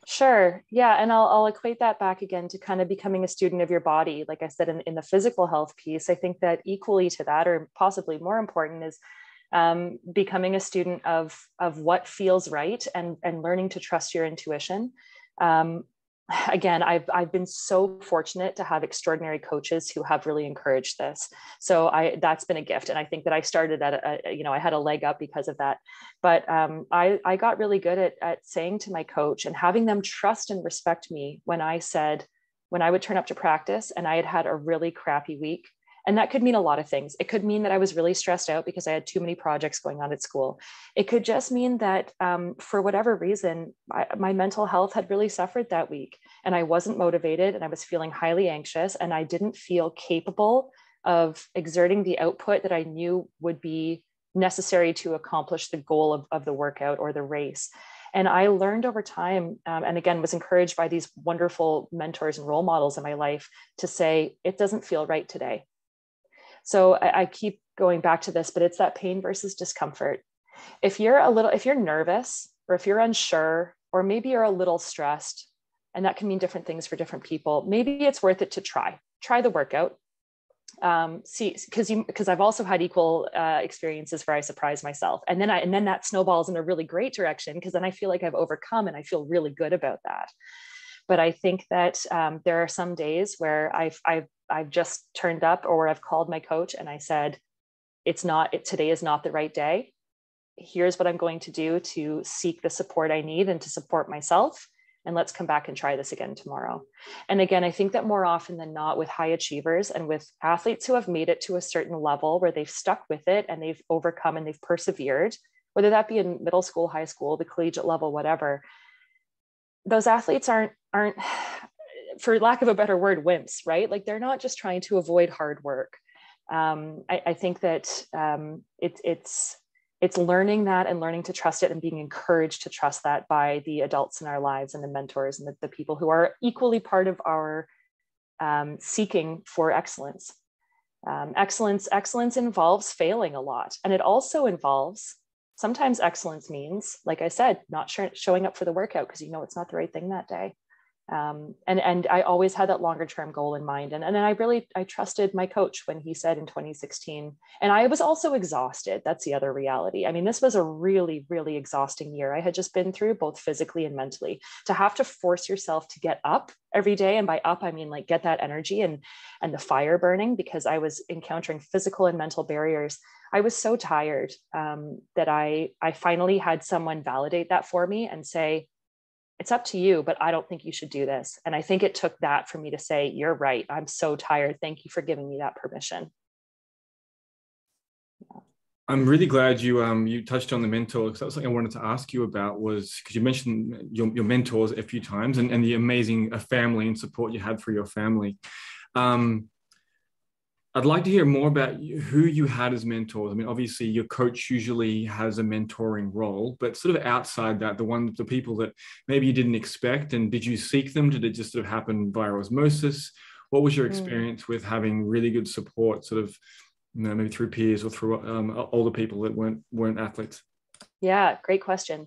Sure. Yeah. And I'll, I'll equate that back again to kind of becoming a student of your body. Like I said, in, in the physical health piece, I think that equally to that, or possibly more important, is um, becoming a student of, of what feels right and, and learning to trust your intuition. Um, again I've, I've been so fortunate to have extraordinary coaches who have really encouraged this. So i that's been a gift and i think that i started at a, you know i had a leg up because of that. But um, I, I got really good at, at saying to my coach and having them trust and respect me when i said when i would turn up to practice and i had had a really crappy week and that could mean a lot of things. It could mean that I was really stressed out because I had too many projects going on at school. It could just mean that um, for whatever reason, I, my mental health had really suffered that week and I wasn't motivated and I was feeling highly anxious and I didn't feel capable of exerting the output that I knew would be necessary to accomplish the goal of, of the workout or the race. And I learned over time, um, and again, was encouraged by these wonderful mentors and role models in my life to say, it doesn't feel right today. So I, I keep going back to this, but it's that pain versus discomfort. If you're a little, if you're nervous or if you're unsure, or maybe you're a little stressed, and that can mean different things for different people, maybe it's worth it to try. Try the workout. Um, see, because you because I've also had equal uh, experiences where I surprise myself, and then I and then that snowballs in a really great direction because then I feel like I've overcome and I feel really good about that. but I think that um, there are some days where I've, I've, I've just turned up or I've called my coach and I said, it's not, it, today is not the right day. Here's what I'm going to do to seek the support I need and to support myself. And let's come back and try this again tomorrow. And again, I think that more often than not, with high achievers and with athletes who have made it to a certain level where they've stuck with it and they've overcome and they've persevered, whether that be in middle school, high school, the collegiate level, whatever, those athletes aren't aren't for lack of a better word wimps right? Like they're not just trying to avoid hard work. Um, I, I, think that um, it, it's it's learning that and learning to trust it and being encouraged to trust that by the adults in our lives and the mentors and the, the people who are equally part of our um, seeking for excellence. Um, excellence excellence involves failing a lot and it also involves sometimes excellence means, like I said, not sh- showing up for the workout because you know it's not the right thing that day. Um, and and I always had that longer term goal in mind. And and I really I trusted my coach when he said in 2016. And I was also exhausted. That's the other reality. I mean, this was a really really exhausting year. I had just been through both physically and mentally. To have to force yourself to get up every day, and by up I mean like get that energy and and the fire burning because I was encountering physical and mental barriers I was so tired um, that I I finally had someone validate that for me and say, it's up to you, but I don't think you should do this. And I think it took that for me to say, you're right. I'm so tired. Thank you for giving me that permission. I'm really glad you um you touched on the mentor because that was something I wanted to ask you about was because you mentioned your, your mentors a few times and, and the amazing uh, family and support you had for your family. Um, I'd like to hear more about who you had as mentors. I mean, obviously, your coach usually has a mentoring role, but sort of outside that, the one, the people that maybe you didn't expect, and did you seek them? Did it just sort of happen via osmosis? What was your hmm. experience mm. with having really good support, sort of, you know, maybe through peers or through um, older people that weren't weren't athletes? Yeah, great question.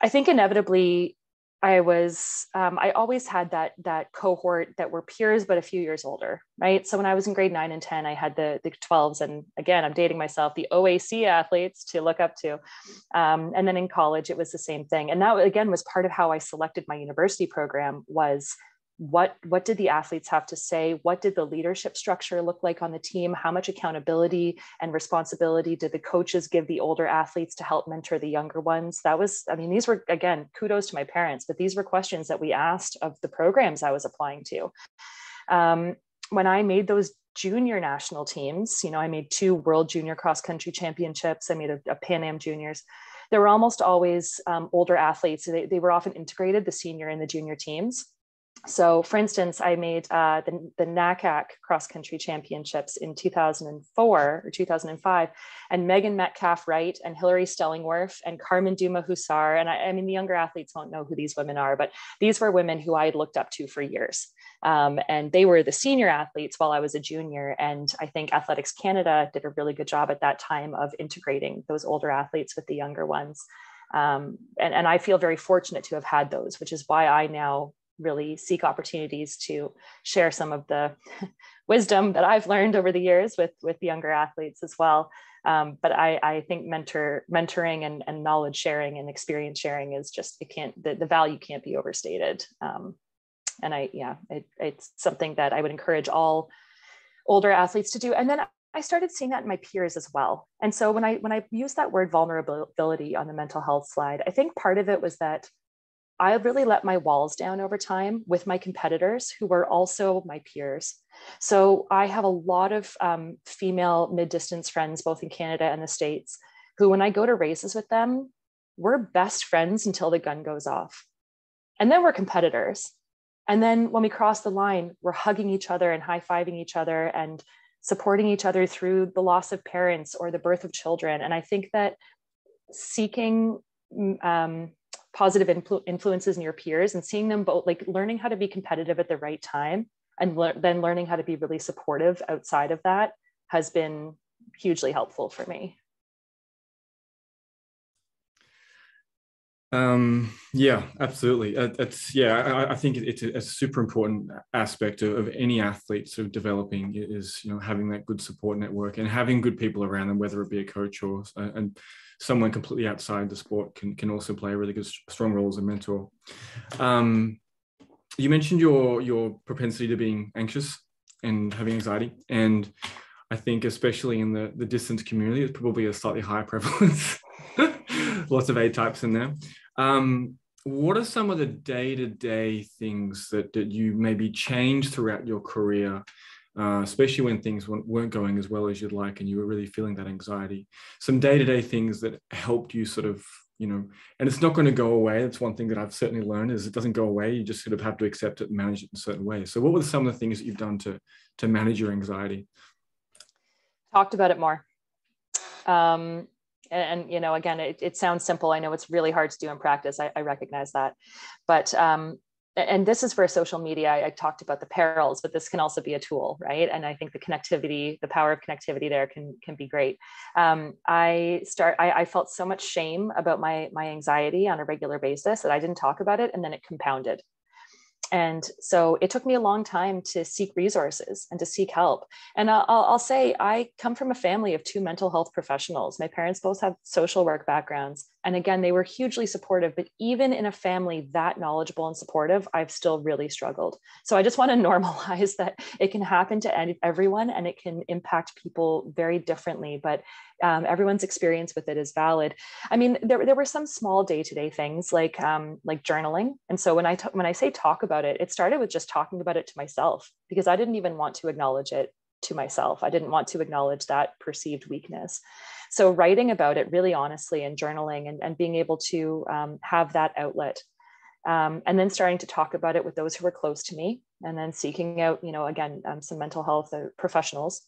I think inevitably I was um, I always had that that cohort that were peers but a few years older, right? So when I was in grade nine and ten, I had the the 12s, and again, I'm dating myself, the OAC athletes to look up to, um, and then in college it was the same thing, and that again was part of how I selected my university program was what what did the athletes have to say? What did the leadership structure look like on the team? How much accountability and responsibility did the coaches give the older athletes to help mentor the younger ones? That was i mean these were again kudos to my parents but these were questions that we asked of the programs i was applying to. Um, when i made those junior national teams you know i made two world junior cross country championships i made a, a pan am juniors there were almost always um, older athletes they, they were often integrated the senior and the junior teams so for instance, I made uh, the, the NACAC cross country championships in 2004 or 2005 and Megan Metcalfe Wright and Hilary Stellingwerff and Carmen Douma Hussar. And I, I, mean, the younger athletes won't know who these women are, but these were women who I had looked up to for years. Um, and they were the senior athletes while I was a junior. And I think Athletics Canada did a really good job at that time of integrating those older athletes with the younger ones. Um, and, and I feel very fortunate to have had those, which is why I now really seek opportunities to share some of the wisdom that I've learned over the years with with younger athletes as well. Um, but I, I think mentor mentoring and, and knowledge sharing and experience sharing is just it can't the, the value can't be overstated. Um, and I yeah it, it's something that I would encourage all older athletes to do. And then I started seeing that in my peers as well. And so when I when I used that word vulnerability on the mental health slide, I think part of it was that I really let my walls down over time with my competitors who were also my peers. So I have a lot of um, female mid distance friends, both in Canada and the States, who, when I go to races with them, we're best friends until the gun goes off. And then we're competitors. And then when we cross the line, we're hugging each other and high fiving each other and supporting each other through the loss of parents or the birth of children. And I think that seeking um, positive influ- influences in your peers and seeing them both like learning how to be competitive at the right time and le- then learning how to be really supportive outside of that has been hugely helpful for me. Um yeah absolutely. Uh, it's yeah i, I think it's a, a, super important aspect of, of any athlete sort of developing is you know having that good support network and having good people around them whether it be a coach or uh, and someone completely outside the sport can, can also play a really good strong role as a mentor. Um, you mentioned your your propensity to being anxious and having anxiety, and I think especially in the the distance community, it's probably a slightly higher prevalence. Lots of A types in there. Um, what are some of the day to day things that, that you maybe change throughout your career, uh, especially when things weren't going as well as you'd like and you were really feeling that anxiety? Some day to day things that helped you sort of, you know, and it's not going to go away. That's one thing that I've certainly learned is it doesn't go away. You just sort of have to accept it and manage it in certain ways. So, what were some of the things that you've done to to manage your anxiety? Talked about it more. Um, and, and you know again it, it sounds simple i know it's really hard to do in practice i, I recognize that but um, and this is where social media. I, I, talked about the perils but this can also be a tool right? And i think the connectivity the power of connectivity there can can be great. Um, i start I, I, felt so much shame about my my anxiety on a regular basis that i didn't talk about it and then it compounded. And so it took me a long time to seek resources and to seek help. And I'll, I'll, say i come from a family of two mental health professionals. My parents both have social work backgrounds and again they were hugely supportive but even in a family that knowledgeable and supportive i've still really struggled so i just want to normalize that it can happen to everyone and it can impact people very differently but um, everyone's experience with it is valid. I mean, there, there were some small day-to-day things like um, like journaling. And so when I when I say talk about it, it started with just talking about it to myself because I didn't even want to acknowledge it to myself. I didn't want to acknowledge that perceived weakness. So writing about it really honestly and journaling and, and being able to um, have that outlet um, and then starting to talk about it with those who were close to me and then seeking out you know again um, some mental health uh, professionals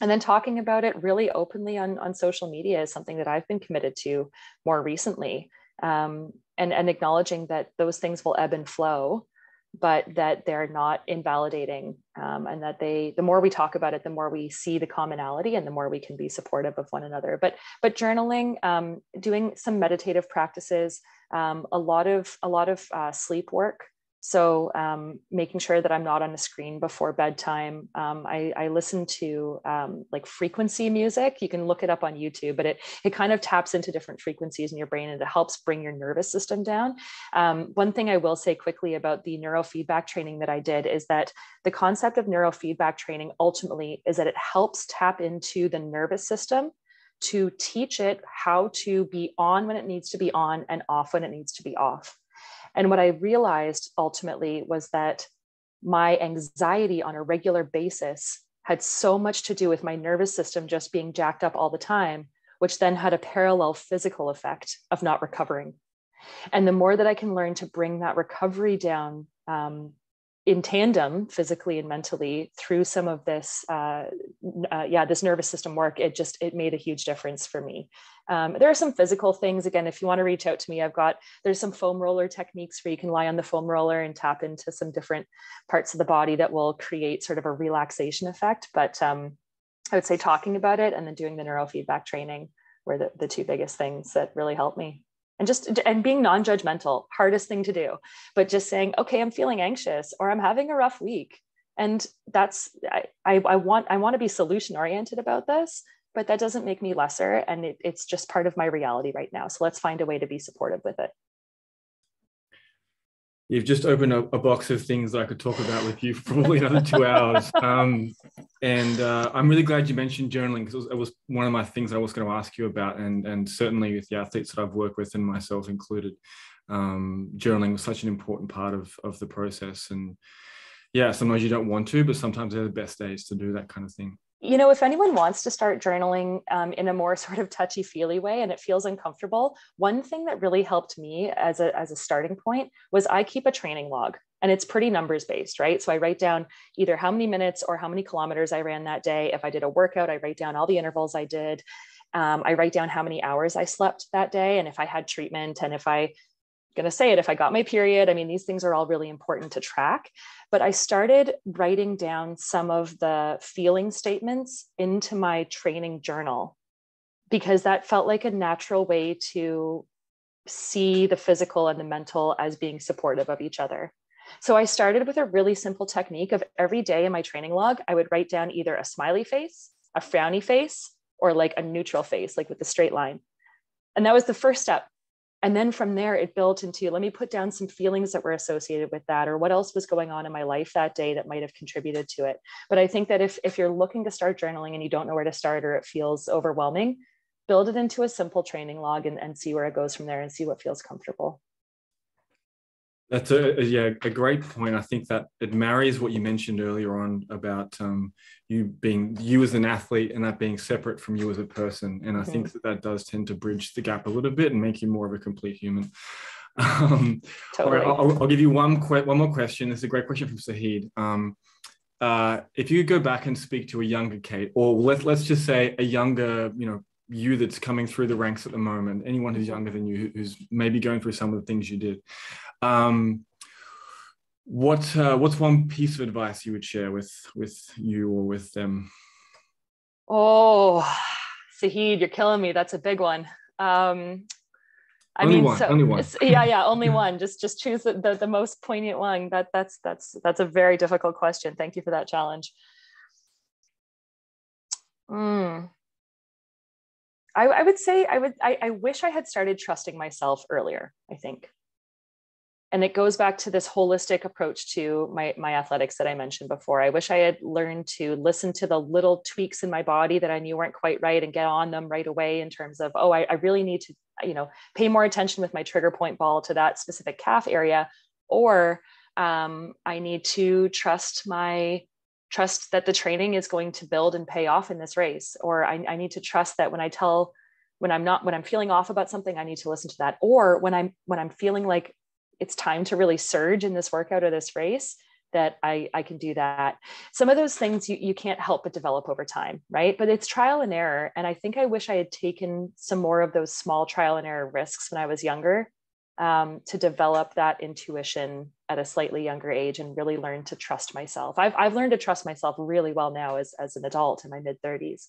and then talking about it really openly on, on social media is something that I've been committed to more recently. Um, and, and acknowledging that those things will ebb and flow, but that they're not invalidating. Um, and that they, the more we talk about it, the more we see the commonality and the more we can be supportive of one another. But, but journaling, um, doing some meditative practices, um, a lot of, a lot of uh, sleep work so um, making sure that I'm not on a screen before bedtime. Um, I, I, listen to um, like frequency music. You can look it up on YouTube, but it it kind of taps into different frequencies in your brain and it helps bring your nervous system down. Um, one thing I will say quickly about the neurofeedback training that I did is that the concept of neurofeedback training ultimately is that it helps tap into the nervous system to teach it how to be on when it needs to be on and off when it needs to be off. And what I realized ultimately was that my anxiety on a regular basis had so much to do with my nervous system just being jacked up all the time, which then had a parallel physical effect of not recovering. And the more that I can learn to bring that recovery down um, in tandem physically and mentally through some of this uh, uh, yeah this nervous system work it just it made a huge difference for me. Um, there are some physical things. Again if you want to reach out to me i've got there's some foam roller techniques where you can lie on the foam roller and tap into some different parts of the body that will create sort of a relaxation effect. But um, i would say talking about it and then doing the neurofeedback training were the, the two biggest things that really helped me and just and being non-judgmental hardest thing to do but just saying okay i'm feeling anxious or i'm having a rough week. And that's i i, I want i want to be solution oriented about this but that doesn't make me lesser. And it, it's just part of my reality right now. So let's find a way to be supportive with it you've just opened a, a, box of things that I could talk about with you for probably another two hours. Um, and uh, I'm really glad you mentioned journaling because it, it, was one of my things I was going to ask you about. And, and certainly with the athletes that I've worked with and myself included, um, journaling was such an important part of, of the process. And yeah, sometimes you don't want to, but sometimes they're the best days to do that kind of thing you know, if anyone wants to start journaling um, in a more sort of touchy feely way and it feels uncomfortable, one thing that really helped me as a, as a starting point was I keep a training log and it's pretty numbers based, right? So I write down either how many minutes or how many kilometers I ran that day. If I did a workout, I write down all the intervals I did. Um, I write down how many hours I slept that day and if I had treatment and if I going to say it if I got my period. I mean, these things are all really important to track. But I started writing down some of the feeling statements into my training journal because that felt like a natural way to see the physical and the mental as being supportive of each other. So I started with a really simple technique of every day in my training log, I would write down either a smiley face, a frowny face, or like a neutral face, like with a straight line. And that was the first step and then from there it built into let me put down some feelings that were associated with that or what else was going on in my life that day that might have contributed to it? But i think that if if you're looking to start journaling and you don't know where to start or it feels overwhelming build it into a simple training log and, and see where it goes from there and see what feels comfortable that's a, yeah a great point. I think that it marries what you mentioned earlier on about um, you being you as an athlete and that being separate from you as a person. And I mm-hmm. think that that does tend to bridge the gap a little bit and make you more of a complete human. Um, totally. All right, I'll, I'll, give you one que- one more question. This is a great question from Sahid. Um, uh, if you go back and speak to a younger Kate, or let's let's just say a younger, you know, you that's coming through the ranks at the moment, anyone who's younger than you, who's maybe going through some of the things you did, um, what uh, what's one piece of advice you would share with with you or with them? Oh, Sahid, you're killing me. That's a big one. Um, I only mean, one, so, only one. yeah, yeah, only one. Just just choose the, the, the most poignant one. That that's that's that's a very difficult question. Thank you for that challenge. Mm. I, I would say I would I, I wish I had started trusting myself earlier. I think and it goes back to this holistic approach to my, my athletics that I mentioned before. I wish I had learned to listen to the little tweaks in my body that I knew weren't quite right and get on them right away in terms of, oh, I, I really need to, you know, pay more attention with my trigger point ball to that specific calf area. Or um, I need to trust my trust that the training is going to build and pay off in this race. Or I, I need to trust that when I tell when i'm not when i'm feeling off about something i need to listen to that or when i'm when i'm feeling like it's time to really surge in this workout or this race that I, I can do that. Some of those things you, you can't help but develop over time, right? But it's trial and error. And I think I wish I had taken some more of those small trial and error risks when I was younger um, to develop that intuition at a slightly younger age and really learn to trust myself. I've, I've learned to trust myself really well now as, as an adult in my mid 30s.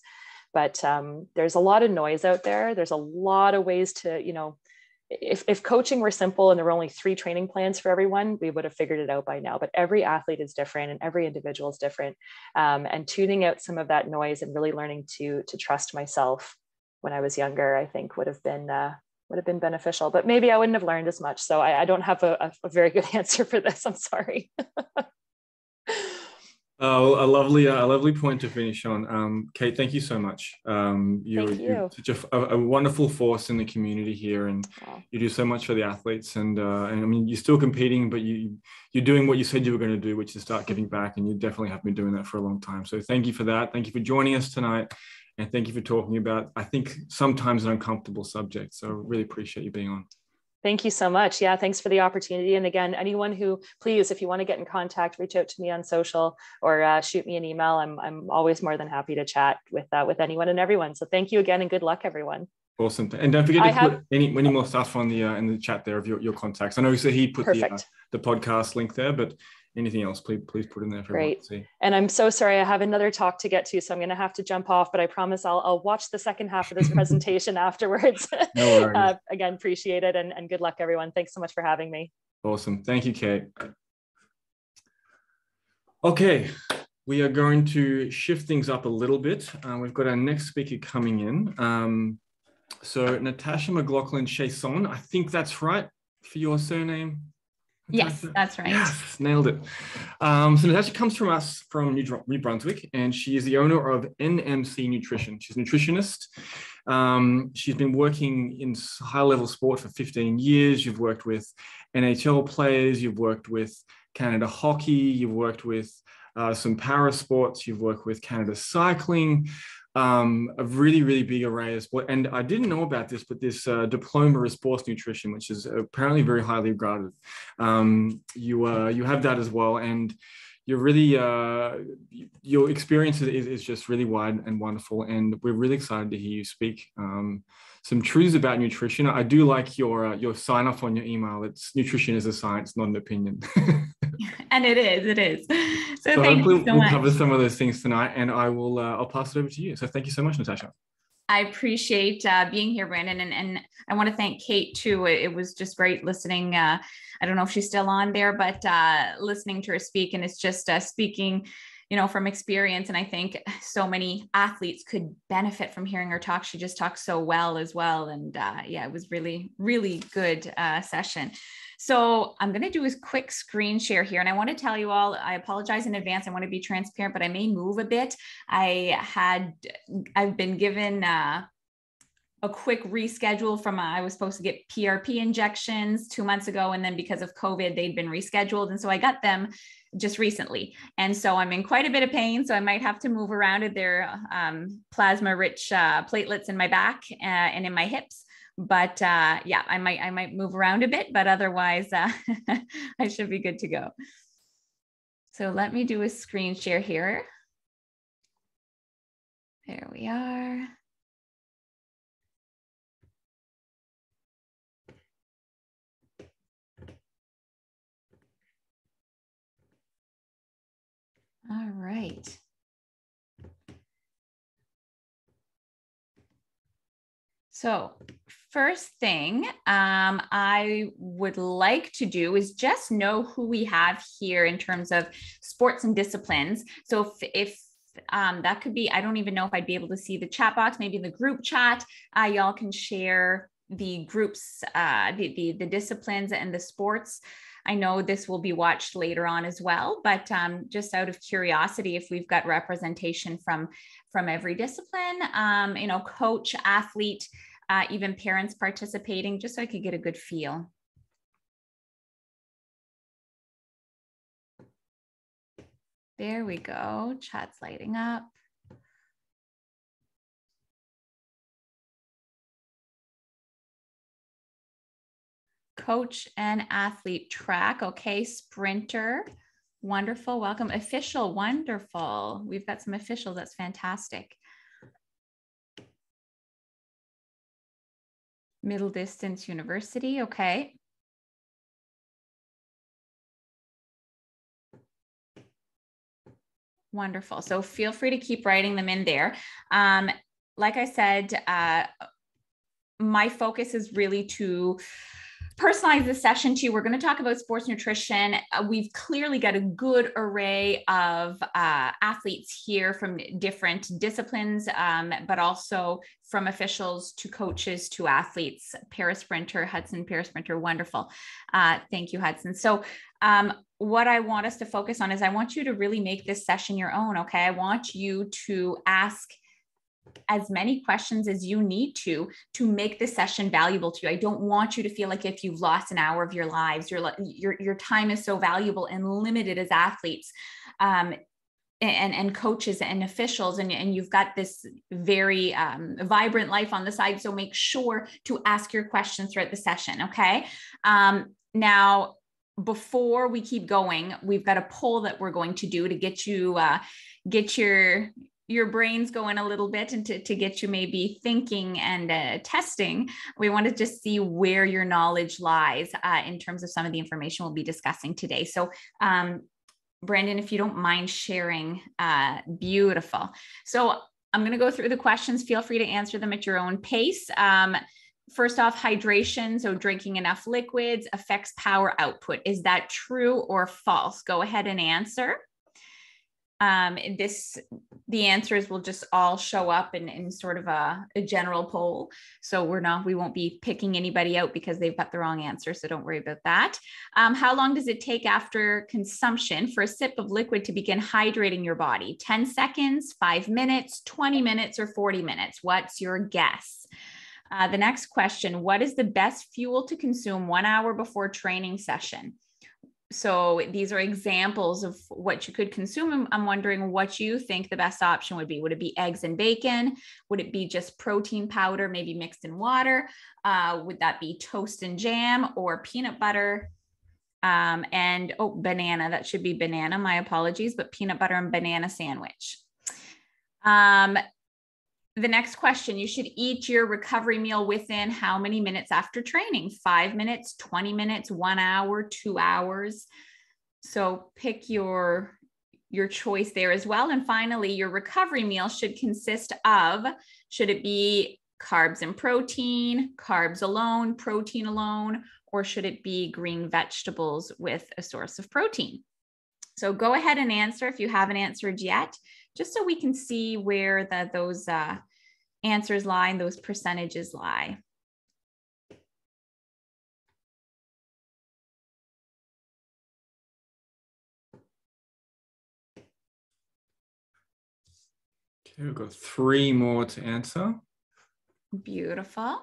But um, there's a lot of noise out there. There's a lot of ways to, you know, if, if coaching were simple and there were only three training plans for everyone, we would have figured it out by now. But every athlete is different and every individual is different. Um, and tuning out some of that noise and really learning to to trust myself when I was younger, I think would have been uh, would have been beneficial. But maybe I wouldn't have learned as much. So I, I don't have a, a, very good answer for this. I'm sorry. Oh, a lovely, a lovely point to finish on. Um, Kate, thank you so much. Um, you're, thank you. you're such a, a, wonderful force in the community here, and you do so much for the athletes. And, uh, and I mean, you're still competing, but you you're doing what you said you were going to do, which is start giving back. And you definitely have been doing that for a long time. So thank you for that. Thank you for joining us tonight, and thank you for talking about I think sometimes an uncomfortable subject. So really appreciate you being on. Thank you so much. Yeah, thanks for the opportunity. And again, anyone who, please, if you want to get in contact, reach out to me on social or uh, shoot me an email. I'm, I'm always more than happy to chat with uh, with anyone and everyone. So thank you again and good luck, everyone. Awesome. And don't forget to have, put any, any more stuff on the uh, in the chat there of your, your contacts. I know so he put the, uh, the podcast link there, but anything else, please please put in there for Great. And I'm so sorry, I have another talk to get to, so I'm going to have to jump off. But I promise I'll I'll watch the second half of this presentation afterwards. No worries. Uh, again, appreciate it, and and good luck, everyone. Thanks so much for having me. Awesome, thank you, Kate. Okay, we are going to shift things up a little bit. Uh, we've got our next speaker coming in. Um, so Natasha McLaughlin Chaisson, I think that's right for your surname. Yes, that's right. Yes, nailed it. Um, so Natasha comes from us from New, New, Brunswick, and she is the owner of NMC Nutrition. She's a nutritionist. Um, she's been working in high level sport for 15 years. You've worked with NHL players, you've worked with Canada Hockey, you've worked with uh, some para sports, you've worked with Canada Cycling um, a really, really big array of sport. And I didn't know about this, but this uh, diploma of sports nutrition, which is apparently very highly regarded, um, you uh, you have that as well, and you're really uh, your experience is, is just really wide and wonderful, and we're really excited to hear you speak. Um, some truths about nutrition. I do like your uh, your sign off on your email. It's nutrition is a science, not an opinion. and it is, it is. So, so thank you so we'll much. cover some of those things tonight, and I will uh, I'll pass it over to you. So thank you so much, Natasha. I appreciate uh, being here, Brandon, and, and I want to thank Kate too. It, it was just great listening. Uh, I don't know if she's still on there, but uh, listening to her speak, and it's just uh, speaking you know, from experience. And I think so many athletes could benefit from hearing her talk. She just talks so well as well. And uh, yeah, it was really, really good uh, session. So I'm going to do a quick screen share here. And I want to tell you all, I apologize in advance. I want to be transparent, but I may move a bit. I had, I've been given, uh, a quick reschedule from uh, I was supposed to get PRP injections two months ago, and then because of COVID, they'd been rescheduled, and so I got them just recently, and so I'm in quite a bit of pain. So I might have to move around. They're um, plasma-rich uh, platelets in my back uh, and in my hips, but uh, yeah, I might I might move around a bit, but otherwise uh, I should be good to go. So let me do a screen share here. There we are. All right. So first thing um, I would like to do is just know who we have here in terms of sports and disciplines. So if, if um, that could be, I don't even know if I'd be able to see the chat box, maybe in the group chat, uh, y'all can share the groups, uh, the, the, the disciplines and the sports. I know this will be watched later on as well, but um, just out of curiosity, if we've got representation from from every discipline, um, you know, coach, athlete, uh, even parents participating, just so I could get a good feel. There we go. Chat's lighting up. coach and athlete track. Okay, sprinter. Wonderful. Welcome. Official. Wonderful. We've got some officials. That's fantastic. Middle distance university. Okay. Wonderful. So feel free to keep writing them in there. Um, like I said, uh, my focus is really to personalize this session too. We're going to talk about sports nutrition. Uh, we've clearly got a good array of uh, athletes here from different disciplines, um, but also from officials to coaches to athletes. Parasprinter, Hudson Parasprinter, wonderful. Uh, thank you, Hudson. So, um, what I want us to focus on is I want you to really make this session your own. Okay. I want you to ask as many questions as you need to to make this session valuable to you. I don't want you to feel like if you've lost an hour of your lives, your your your time is so valuable and limited as athletes. Um, and, and coaches and officials and, and you've got this very um, vibrant life on the side so make sure to ask your questions throughout the session okay um, now before we keep going we've got a poll that we're going to do to get you uh, get your your brains going a little bit and to, to get you maybe thinking and uh, testing, we want to just see where your knowledge lies uh, in terms of some of the information we'll be discussing today. So, um, Brandon, if you don't mind sharing, uh, beautiful. So, I'm going to go through the questions. Feel free to answer them at your own pace. Um, first off, hydration, so drinking enough liquids affects power output. Is that true or false? Go ahead and answer um, this the answers will just all show up in, in sort of a, a, general poll. So we're not we won't be picking anybody out because they've got the wrong answer so don't worry about that. Um, how long does it take after consumption for a sip of liquid to begin hydrating your body? 10 seconds 5 minutes 20 minutes or 40 minutes? What's your guess? Uh, the next question what is the best fuel to consume one hour before training session so these are examples of what you could consume. I'm wondering what you think the best option would be. Would it be eggs and bacon? Would it be just protein powder, maybe mixed in water? Uh, would that be toast and jam or peanut butter? Um, and oh, banana. That should be banana. My apologies, but peanut butter and banana sandwich. Um, the next question you should eat your recovery meal within how many minutes after training? Five minutes, 20 minutes, one hour, two hours. So pick your your choice there as well. And finally, your recovery meal should consist of should it be carbs and protein, carbs alone, protein alone, or should it be green vegetables with a source of protein? So go ahead and answer if you haven't answered yet, just so we can see where the, those uh, answers lie and those percentages lie. Okay, we've got three more to answer. Beautiful.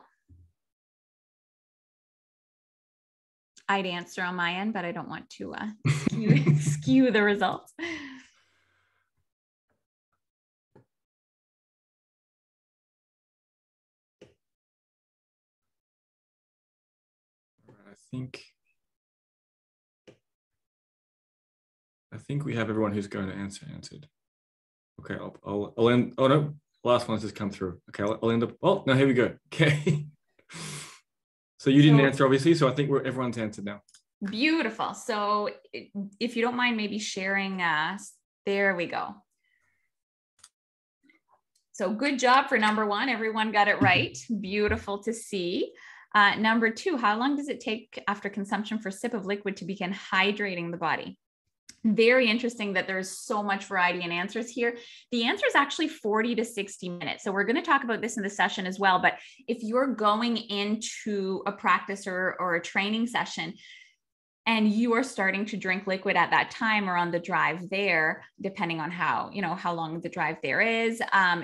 I'd answer on my end, but I don't want to uh, skew, skew the results. Think I think we have everyone who's going to answer answered. Okay, I'll I'll, I'll end. Oh no, last one's just come through. Okay, I'll, I'll end up. Oh no, here we go. Okay. so you didn't So- answer obviously, so I think we're everyone's answered now. Beautiful. So if you don't mind maybe sharing, uh, there we go. So good job for number one. Everyone got it right. Beautiful to see. Uh, number two, how long does it take after consumption for sip of liquid to begin hydrating the body? Very interesting that there's so much variety in answers here. The answer is actually 40 to 60 minutes. So we're going to talk about this in the session as well. But if you're going into a practice or, or a training session, and you are starting to drink liquid at that time or on the drive there depending on how you know how long the drive there is um,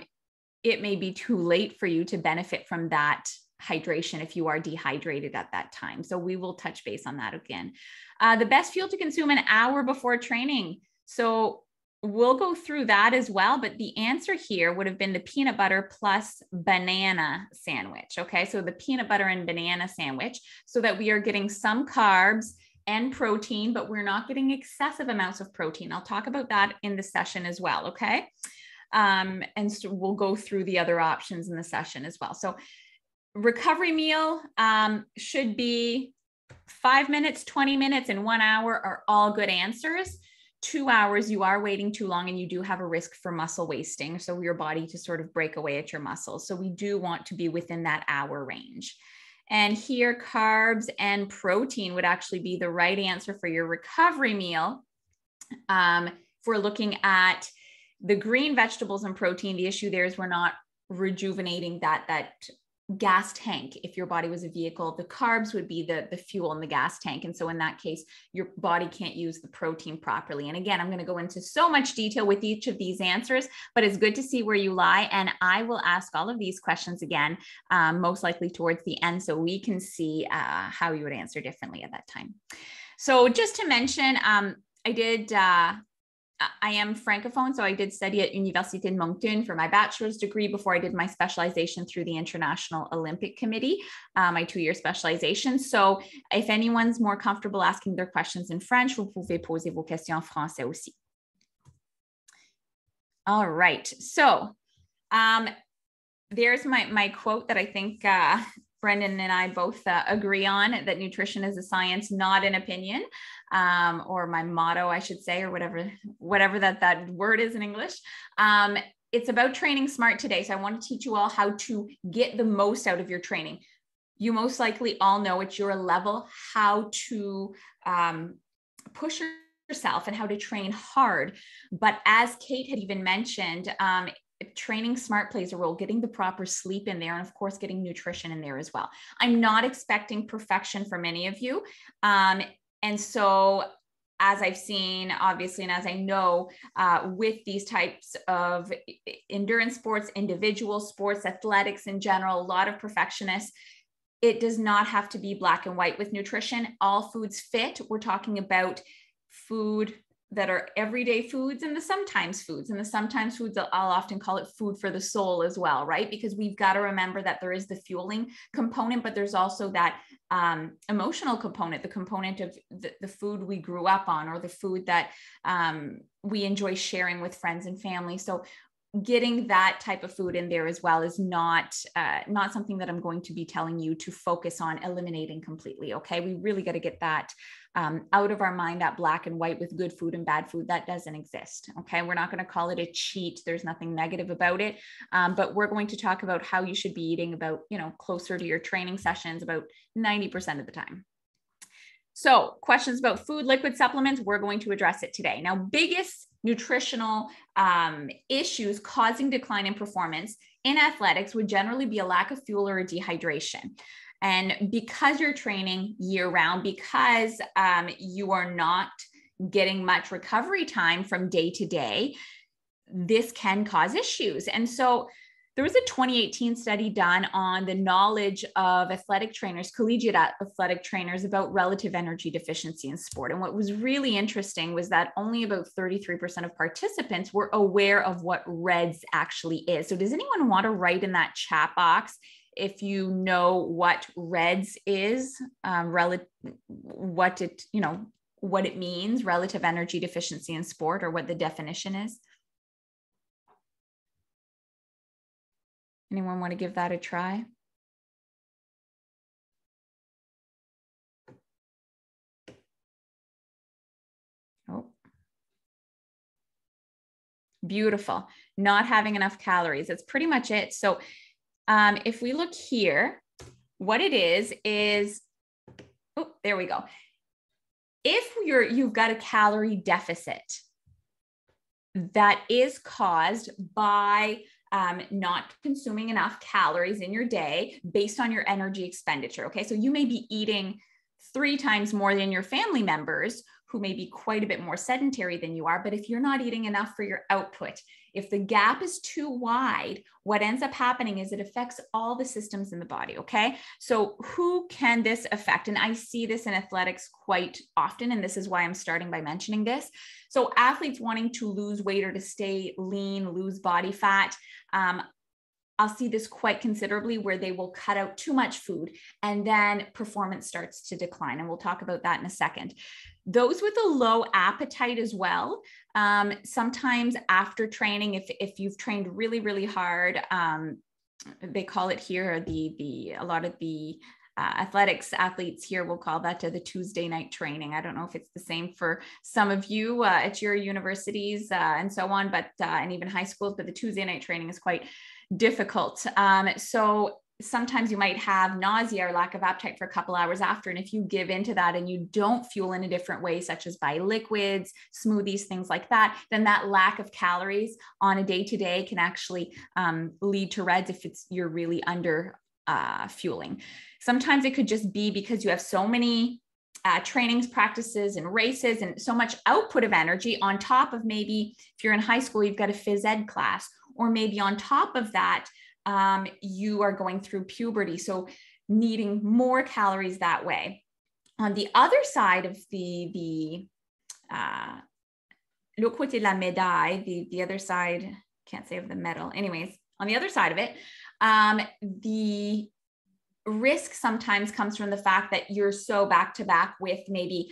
it may be too late for you to benefit from that hydration if you are dehydrated at that time so we will touch base on that again uh, the best fuel to consume an hour before training so we'll go through that as well but the answer here would have been the peanut butter plus banana sandwich okay so the peanut butter and banana sandwich so that we are getting some carbs and protein, but we're not getting excessive amounts of protein. I'll talk about that in the session as well. Okay. Um, and so we'll go through the other options in the session as well. So, recovery meal um, should be five minutes, 20 minutes, and one hour are all good answers. Two hours, you are waiting too long and you do have a risk for muscle wasting. So, your body to sort of break away at your muscles. So, we do want to be within that hour range. And here, carbs and protein would actually be the right answer for your recovery meal. Um, if we're looking at the green vegetables and protein, the issue there is we're not rejuvenating that that gas tank if your body was a vehicle the carbs would be the the fuel in the gas tank. And so in that case your body can't use the protein properly. And again i'm going to go into so much detail with each of these answers but it's good to see where you lie. And i will ask all of these questions again um, most likely towards the end so we can see uh, how you would answer differently at that time. So just to mention um, i did uh, I am francophone, so I did study at Université de Moncton for my bachelor's degree before I did my specialization through the International Olympic Committee, uh, my two-year specialization. So if anyone's more comfortable asking their questions in French, vous pouvez poser vos questions en français aussi. All right, so um, there's my my quote that I think uh, Brendan and I both uh, agree on that nutrition is a science, not an opinion, um, or my motto, I should say, or whatever whatever that that word is in English. Um, it's about training smart today. So I want to teach you all how to get the most out of your training. You most likely all know at your level how to um, push yourself and how to train hard. But as Kate had even mentioned, um, training smart plays a role getting the proper sleep in there and of course getting nutrition in there as well. I'm not expecting perfection from any of you. Um, and so as i've seen obviously and as i know uh, with these types of endurance sports individual sports athletics in general a lot of perfectionists it does not have to be black and white with nutrition. All foods fit. We're talking about food that are everyday foods and the sometimes foods and the sometimes foods i'll often call it food for the soul as well right? Because we've got to remember that there is the fueling component but there's also that um, emotional component the component of the, the, food we grew up on or the food that um, we enjoy sharing with friends and family. So getting that type of food in there as well is not uh, not something that i'm going to be telling you to focus on eliminating completely okay? We really got to get that um, out of our mind that black and white with good food and bad food that doesn't exist okay? We're not going to call it a cheat there's nothing negative about it um, but we're going to talk about how you should be eating about you know closer to your training sessions about 90% of the time So, questions about food, liquid supplements, we're going to address it today. Now, biggest nutritional um, issues causing decline in performance in athletics would generally be a lack of fuel or dehydration. And because you're training year round, because um, you are not getting much recovery time from day to day, this can cause issues. And so there was a 2018 study done on the knowledge of athletic trainers, collegiate athletic trainers about relative energy deficiency in sport. And what was really interesting was that only about 33% of participants were aware of what REDS actually is. So, does anyone want to write in that chat box if you know what REDS is, um, rel- what it, you know, what it means, relative energy deficiency in sport, or what the definition is? Anyone want to give that a try? Oh. Beautiful. Not having enough calories. That's pretty much it. So um, if we look here, what it is, is, oh, there we go. If you're, you've got a calorie deficit that is caused by um, not consuming enough calories in your day based on your energy expenditure. Okay. So you may be eating three times more than your family members who may be quite a bit more sedentary than you are. But if you're not eating enough for your output, if the gap is too wide, what ends up happening is it affects all the systems in the body. Okay. So, who can this affect? And I see this in athletics quite often. And this is why I'm starting by mentioning this. So, athletes wanting to lose weight or to stay lean, lose body fat. Um, I'll see this quite considerably where they will cut out too much food and then performance starts to decline. And we'll talk about that in a second. Those with a low appetite as well. Um, sometimes after training, if, if you've trained really, really hard, um, they call it here the the a lot of the uh, athletics athletes here will call that uh, the Tuesday night training. I don't know if it's the same for some of you uh, at your universities uh, and so on, but uh, and even high schools. But the Tuesday night training is quite difficult. Um, so sometimes you might have nausea or lack of appetite for a couple hours after. And if you give into that and you don't fuel in a different way, such as by liquids, smoothies, things like that, then that lack of calories on a day to day can actually um, lead to REDS if it's you're really under uh, fueling. Sometimes it could just be because you have so many uh, trainings, practices, and races, and so much output of energy on top of maybe if you're in high school, you've got a phys ed class, or maybe on top of that, um, you are going through puberty. So needing more calories that way. On the other side of the, the, uh, le côté de la médaille, the, the other side, can't say of the medal. Anyways, on the other side of it, um, the risk sometimes comes from the fact that you're so back to back with maybe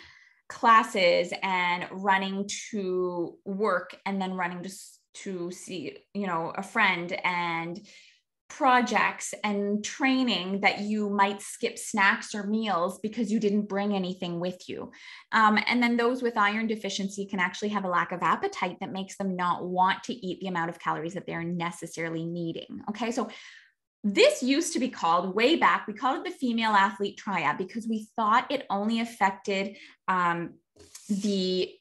classes and running to work and then running to to see you know a friend and projects and training that you might skip snacks or meals because you didn't bring anything with you. Um, and then those with iron deficiency can actually have a lack of appetite that makes them not want to eat the amount of calories that they're necessarily needing. Okay, so this used to be called way back, we called it the female athlete triad because we thought it only affected um, the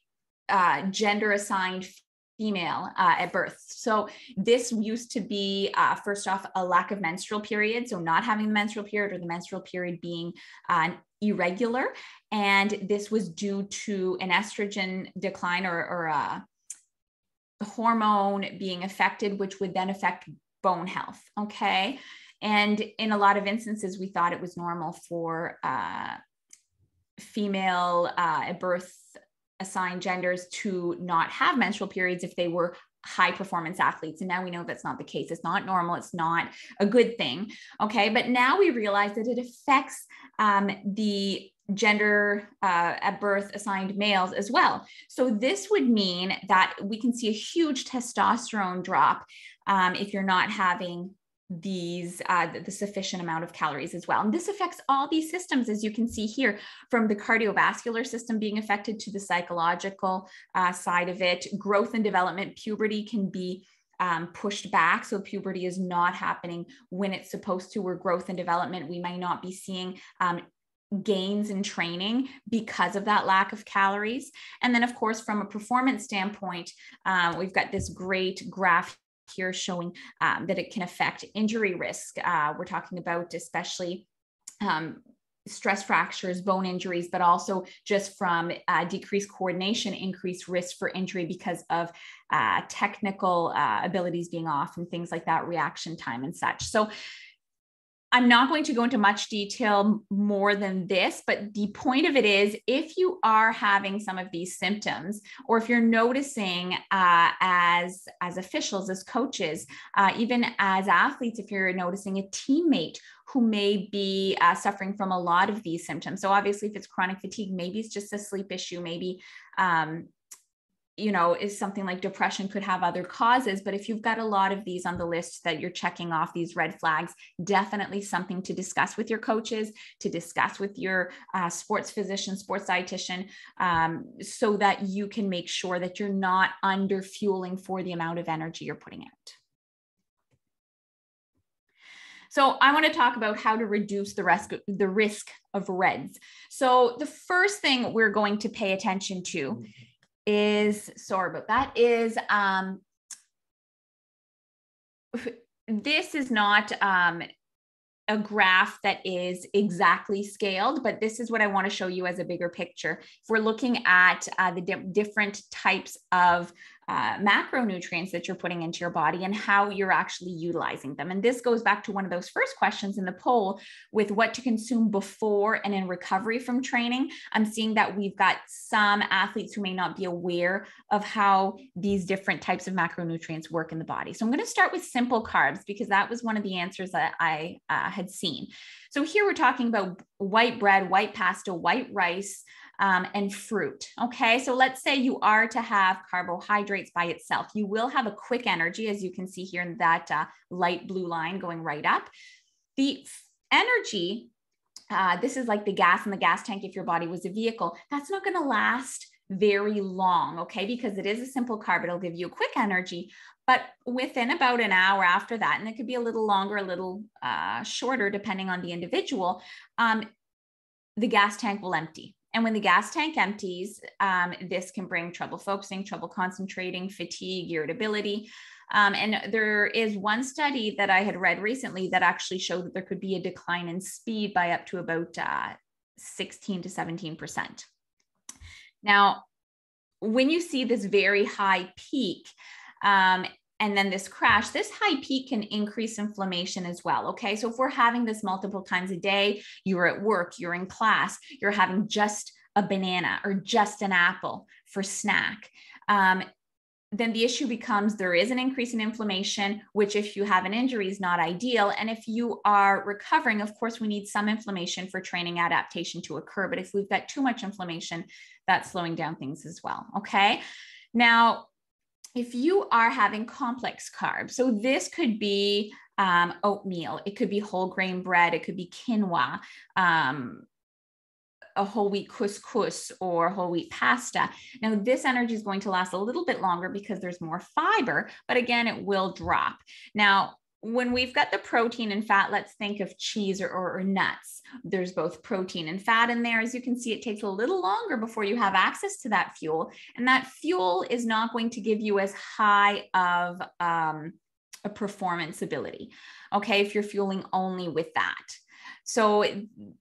uh, gender assigned female uh, at birth. So this used to be uh, first off a lack of menstrual period, so not having the menstrual period or the menstrual period being uh, irregular, and this was due to an estrogen decline or, or a uh, hormone being affected, which would then affect bone health. Okay, and in a lot of instances, we thought it was normal for uh, female uh, at birth assigned genders to not have menstrual periods if they were high performance athletes. And now we know that's not the case. It's not normal. It's not a good thing. Okay. But now we realize that it affects um, the gender uh, at birth assigned males as well. So this would mean that we can see a huge testosterone drop um, if you're not having these uh, the, the, sufficient amount of calories as well. And this affects all these systems as you can see here from the cardiovascular system being affected to the psychological uh, side of it. Growth and development puberty can be um, pushed back. So puberty is not happening when it's supposed to or growth and development we might not be seeing um, gains in training because of that lack of calories. And then, of course, from a performance standpoint, um, we've got this great graph here showing um, that it can affect injury risk. Uh, we're talking about especially um, stress fractures, bone injuries, but also just from uh, decreased coordination, increased risk for injury because of uh, technical uh, abilities being off and things like that, reaction time and such. So I'm not going to go into much detail more than this, but the point of it is if you are having some of these symptoms, or if you're noticing uh, as, as officials, as coaches, uh, even as athletes, if you're noticing a teammate who may be uh, suffering from a lot of these symptoms. So, obviously, if it's chronic fatigue, maybe it's just a sleep issue, maybe um, you know, is something like depression could have other causes. But if you've got a lot of these on the list that you're checking off these red flags, definitely something to discuss with your coaches, to discuss with your uh, sports physician, sports dietitian, um, so that you can make sure that you're not under fueling for the amount of energy you're putting out. So I want to talk about how to reduce the risk, the risk of RED-S. So the first thing we're going to pay attention to is sorry but that is um this is not um a graph that is exactly scaled, but this is what I want to show you as a bigger picture. If we're looking at uh, the di different types of uh, macronutrients that you're putting into your body and how you're actually utilizing them. And this goes back to one of those first questions in the poll with what to consume before and in recovery from training. I'm seeing that we've got some athletes who may not be aware of how these different types of macronutrients work in the body. So I'm going to start with simple carbs because that was one of the answers that I uh, had seen. So here we're talking about white bread, white pasta, white rice, um, and fruit. Okay, so let's say you are to have carbohydrates by itself. You will have a quick energy, as you can see here in that uh, light blue line going right up. The energy, uh, this is like the gas in the gas tank if your body was a vehicle, that's not going to last very long, okay? Because it is a simple carb, it'll give you a quick energy, but within about an hour after that, and it could be a little longer, a little uh, shorter, depending on the individual, um, the gas tank will empty. And when the gas tank empties, um, this can bring trouble focusing, trouble concentrating, fatigue, irritability. Um, and there is one study that I had read recently that actually showed that there could be a decline in speed by up to about uh, 16 to 17%. Now, when you see this very high peak, um, and then this crash, this high peak can increase inflammation as well. Okay. So if we're having this multiple times a day, you're at work, you're in class, you're having just a banana or just an apple for snack. Um, then the issue becomes there is an increase in inflammation, which, if you have an injury, is not ideal. And if you are recovering, of course, we need some inflammation for training adaptation to occur. But if we've got too much inflammation, that's slowing down things as well. Okay. Now, if you are having complex carbs, so this could be um, oatmeal, it could be whole grain bread, it could be quinoa, um, a whole wheat couscous or whole wheat pasta. Now, this energy is going to last a little bit longer because there's more fiber, but again, it will drop. Now, when we've got the protein and fat, let's think of cheese or, or, or, nuts. There's both protein and fat in there. As you can see, it takes a little longer before you have access to that fuel. And that fuel is not going to give you as high of um, a performance ability. Okay, if you're fueling only with that. So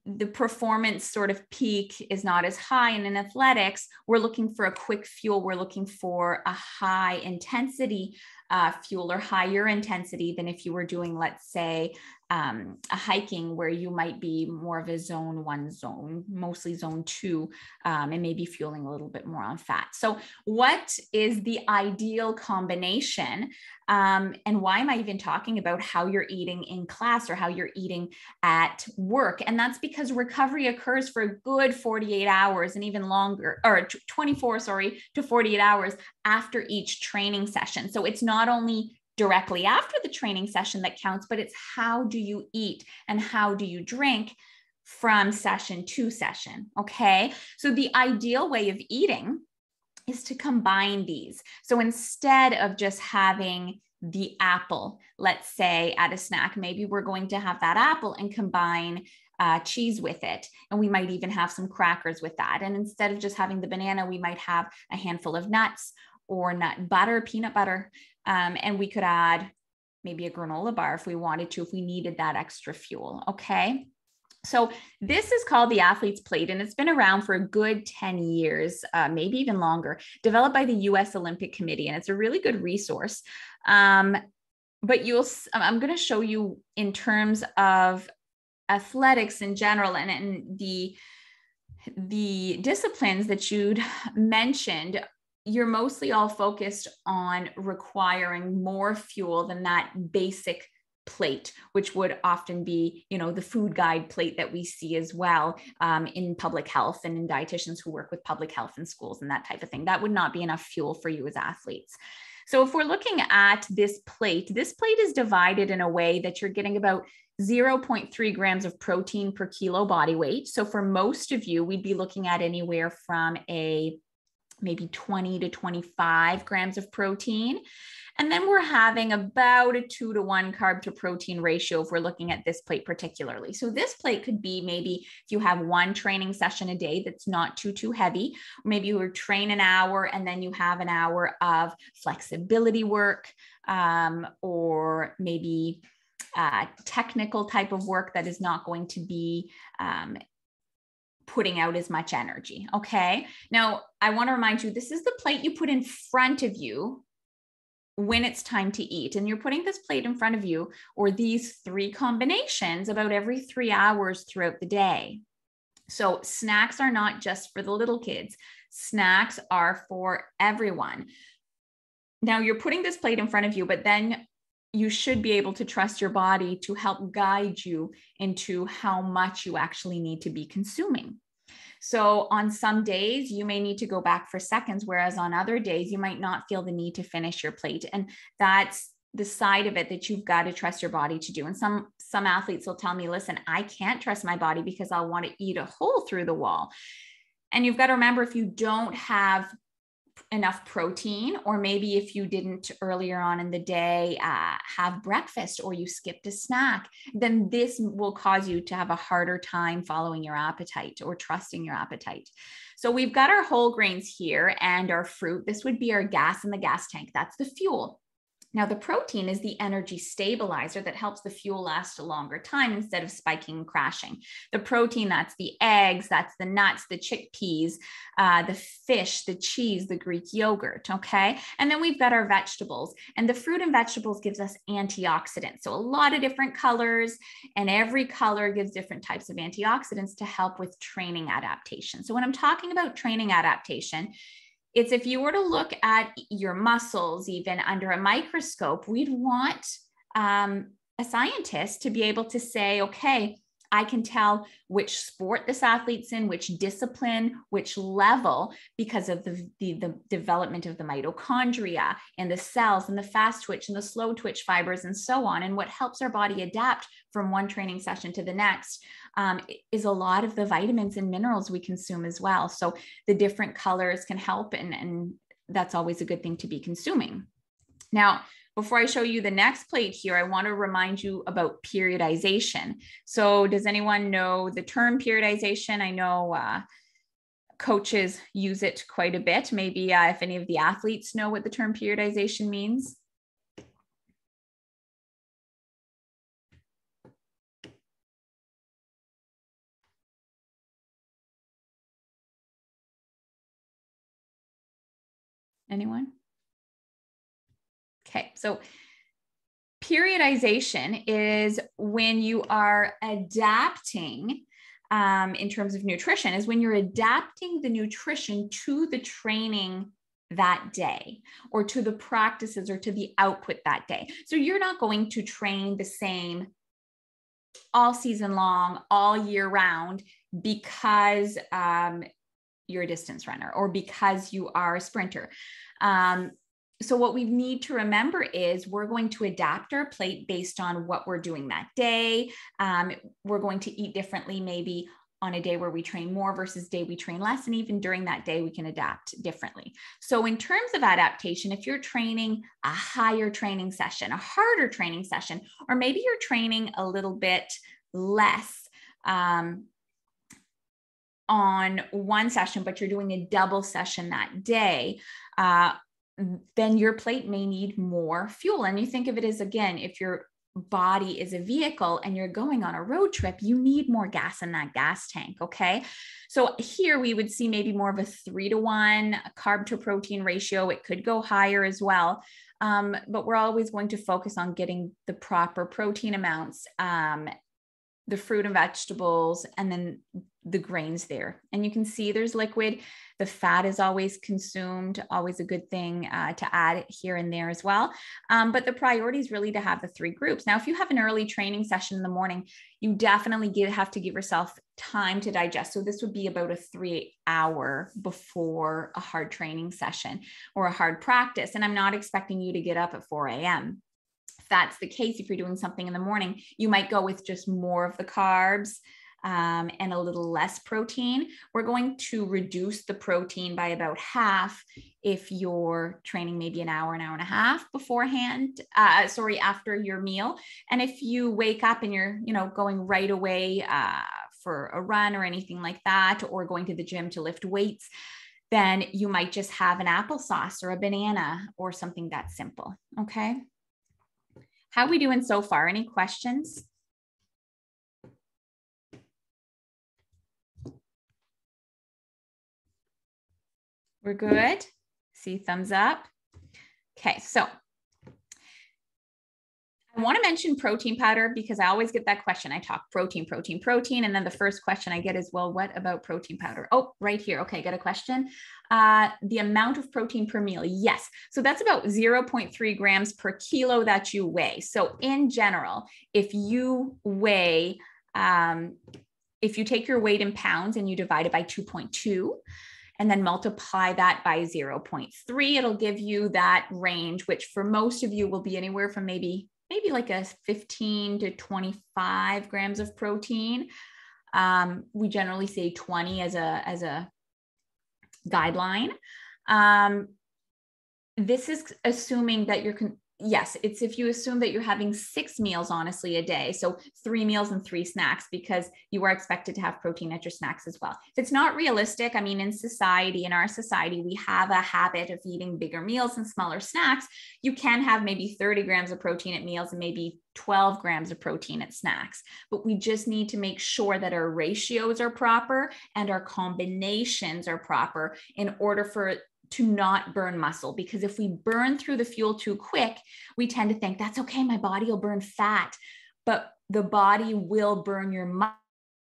the performance sort of peak is not as high. And in athletics, we're looking for a quick fuel. We're looking for a high intensity uh, fuel or higher intensity than if you were doing, let's say, um, a hiking where you might be more of a zone one zone, mostly zone two, um, and maybe fueling a little bit more on fat. So, what is the ideal combination? Um, and why am I even talking about how you're eating in class or how you're eating at work? And that's because recovery occurs for a good 48 hours and even longer, or 24, sorry, to 48 hours after each training session. So, it's not only directly after the training session that counts, but it's how do you eat and how do you drink from session to session. Okay. So the ideal way of eating is to combine these. So instead of just having the apple, let's say at a snack, maybe we're going to have that apple and combine uh, cheese with it. And we might even have some crackers with that. And instead of just having the banana, we might have a handful of nuts or nut butter, peanut butter. Um, and we could add maybe a granola bar if we wanted to, if we needed that extra fuel. Okay. So this is called the Athlete's Plate, and it's been around for a good 10 years, uh, maybe even longer, developed by the US Olympic Committee, and it's a really good resource. Um, but you'll, I'm going to show you in terms of athletics in general and, and the, the disciplines that you'd mentioned you're mostly all focused on requiring more fuel than that basic plate, which would often be, you know, the food guide plate that we see as well um, in public health and in dietitians who work with public health and schools and that type of thing. That would not be enough fuel for you as athletes. So if we're looking at this plate, this plate is divided in a way that you're getting about 0.3 grams of protein per kilo body weight. So for most of you, we'd be looking at anywhere from a maybe 20 to 25 grams of protein. And then we're having about a two to one carb to protein ratio if we're looking at this plate particularly. So this plate could be maybe if you have one training session a day that's not too, too heavy, maybe you train an hour and then you have an hour of flexibility work um, or maybe uh, technical type of work that is not going to be um, putting out as much energy. Okay. Now, I want to remind you this is the plate you put in front of you when it's time to eat. And you're putting this plate in front of you or these three combinations about every three hours throughout the day. So, snacks are not just for the little kids, snacks are for everyone. Now, you're putting this plate in front of you, but then you should be able to trust your body to help guide you into how much you actually need to be consuming. So, on some days, you may need to go back for seconds, whereas on other days, you might not feel the need to finish your plate. And that's the side of it that you've got to trust your body to do. And some some athletes will tell me, "Listen, I can't trust my body because I'll want to eat a hole through the wall." And you've got to remember if you don't have enough protein, or maybe if you didn't earlier on in the day uh, have breakfast or you skipped a snack, then this will cause you to have a harder time following your appetite or trusting your appetite. So we've got our whole grains here and our fruit. This would be our gas in the gas tank. That's the fuel. Now, the protein is the energy stabilizer that helps the fuel last a longer time instead of spiking and crashing. The protein, that's the eggs, that's the nuts, the chickpeas, uh, the fish, the cheese, the Greek yogurt. Okay. And then we've got our vegetables, and the fruit and vegetables gives us antioxidants. So, a lot of different colors, and every color gives different types of antioxidants to help with training adaptation. So, when I'm talking about training adaptation, it's if you were to look at your muscles, even under a microscope, we'd want um, a scientist to be able to say, okay, I can tell which sport this athlete's in, which discipline, which level, because of the, the, the, development of the mitochondria and the cells and the fast twitch and the slow twitch fibers and so on. And what helps our body adapt from one training session to the next um, is a lot of the vitamins and minerals we consume as well. So the different colors can help, and, and that's always a good thing to be consuming. Now, before I show you the next plate here, I want to remind you about periodization. So does anyone know the term periodization? I know uh, coaches use it quite a bit. Maybe uh, if any of the athletes know what the term periodization means. Anyone? Okay, so periodization is when you are adapting um, in terms of nutrition, is when you're adapting the nutrition to the training that day or to the practices or to the output that day. So you're not going to train the same all season long, all year round because um, you're a distance runner or because you are a sprinter. Um, so what we need to remember is we're going to adapt our plate based on what we're doing that day. Um, we're going to eat differently, maybe on a day where we train more versus day we train less and even during that day we can adapt differently so in terms of adaptation if you're training a higher training session a harder training session or maybe you're training a little bit less um, on one session, but you're doing a double session that day, uh, then your plate may need more fuel. And you think of it as again, if your body is a vehicle and you're going on a road trip, you need more gas in that gas tank. Okay. So here we would see maybe more of a three to one carb to protein ratio. It could go higher as well. Um, but we're always going to focus on getting the proper protein amounts um, the fruit and vegetables, and then the grains there. And you can see there's liquid. The fat is always consumed, always a good thing uh, to add here and there as well. Um, but the priority is really to have the three groups. Now, if you have an early training session in the morning, you definitely get, have to give yourself time to digest. So this would be about a three hour before a hard training session or a hard practice. And I'm not expecting you to get up at 4 a.m If that's the case, if you're doing something in the morning, you might go with just more of the carbs um, and a little less protein. We're going to reduce the protein by about half if you're training maybe an hour, an hour and a half beforehand, uh, sorry, after your meal. And if you wake up and you're, you know, going right away uh, for a run or anything like that, or going to the gym to lift weights, then you might just have an applesauce or a banana or something that simple. Okay. How are we doing so far? Any questions? We're good. See thumbs up. Okay, so I want to mention protein powder because I always get that question. I talk protein, protein, protein. And then the first question I get is, well, what about protein powder? Oh, right here. Okay, got a question. Uh, the amount of protein per meal. Yes. So that's about 0.3 grams per kilo that you weigh. So in general, if you weigh, um, if you take your weight in pounds and you divide it by 2.2, and then multiply that by 0.3, it'll give you that range, which for most of you will be anywhere from maybe maybe like a 15 to 25 grams of protein. Um, we generally say 20 as a as a guideline. Um, this is assuming that you're con- yes, it's if you assume that you're having six meals, honestly, a day. So three meals and three snacks because you are expected to have protein at your snacks as well. If it's not realistic, I mean, in society, in our society, we have a habit of eating bigger meals and smaller snacks. You can have maybe 30 grams of protein at meals and maybe 12 grams of protein at snacks. But we just need to make sure that our ratios are proper and our combinations are proper in order for to not burn muscle because if we burn through the fuel too quick, we tend to think that's okay, my body will burn fat, but the body will burn your mu-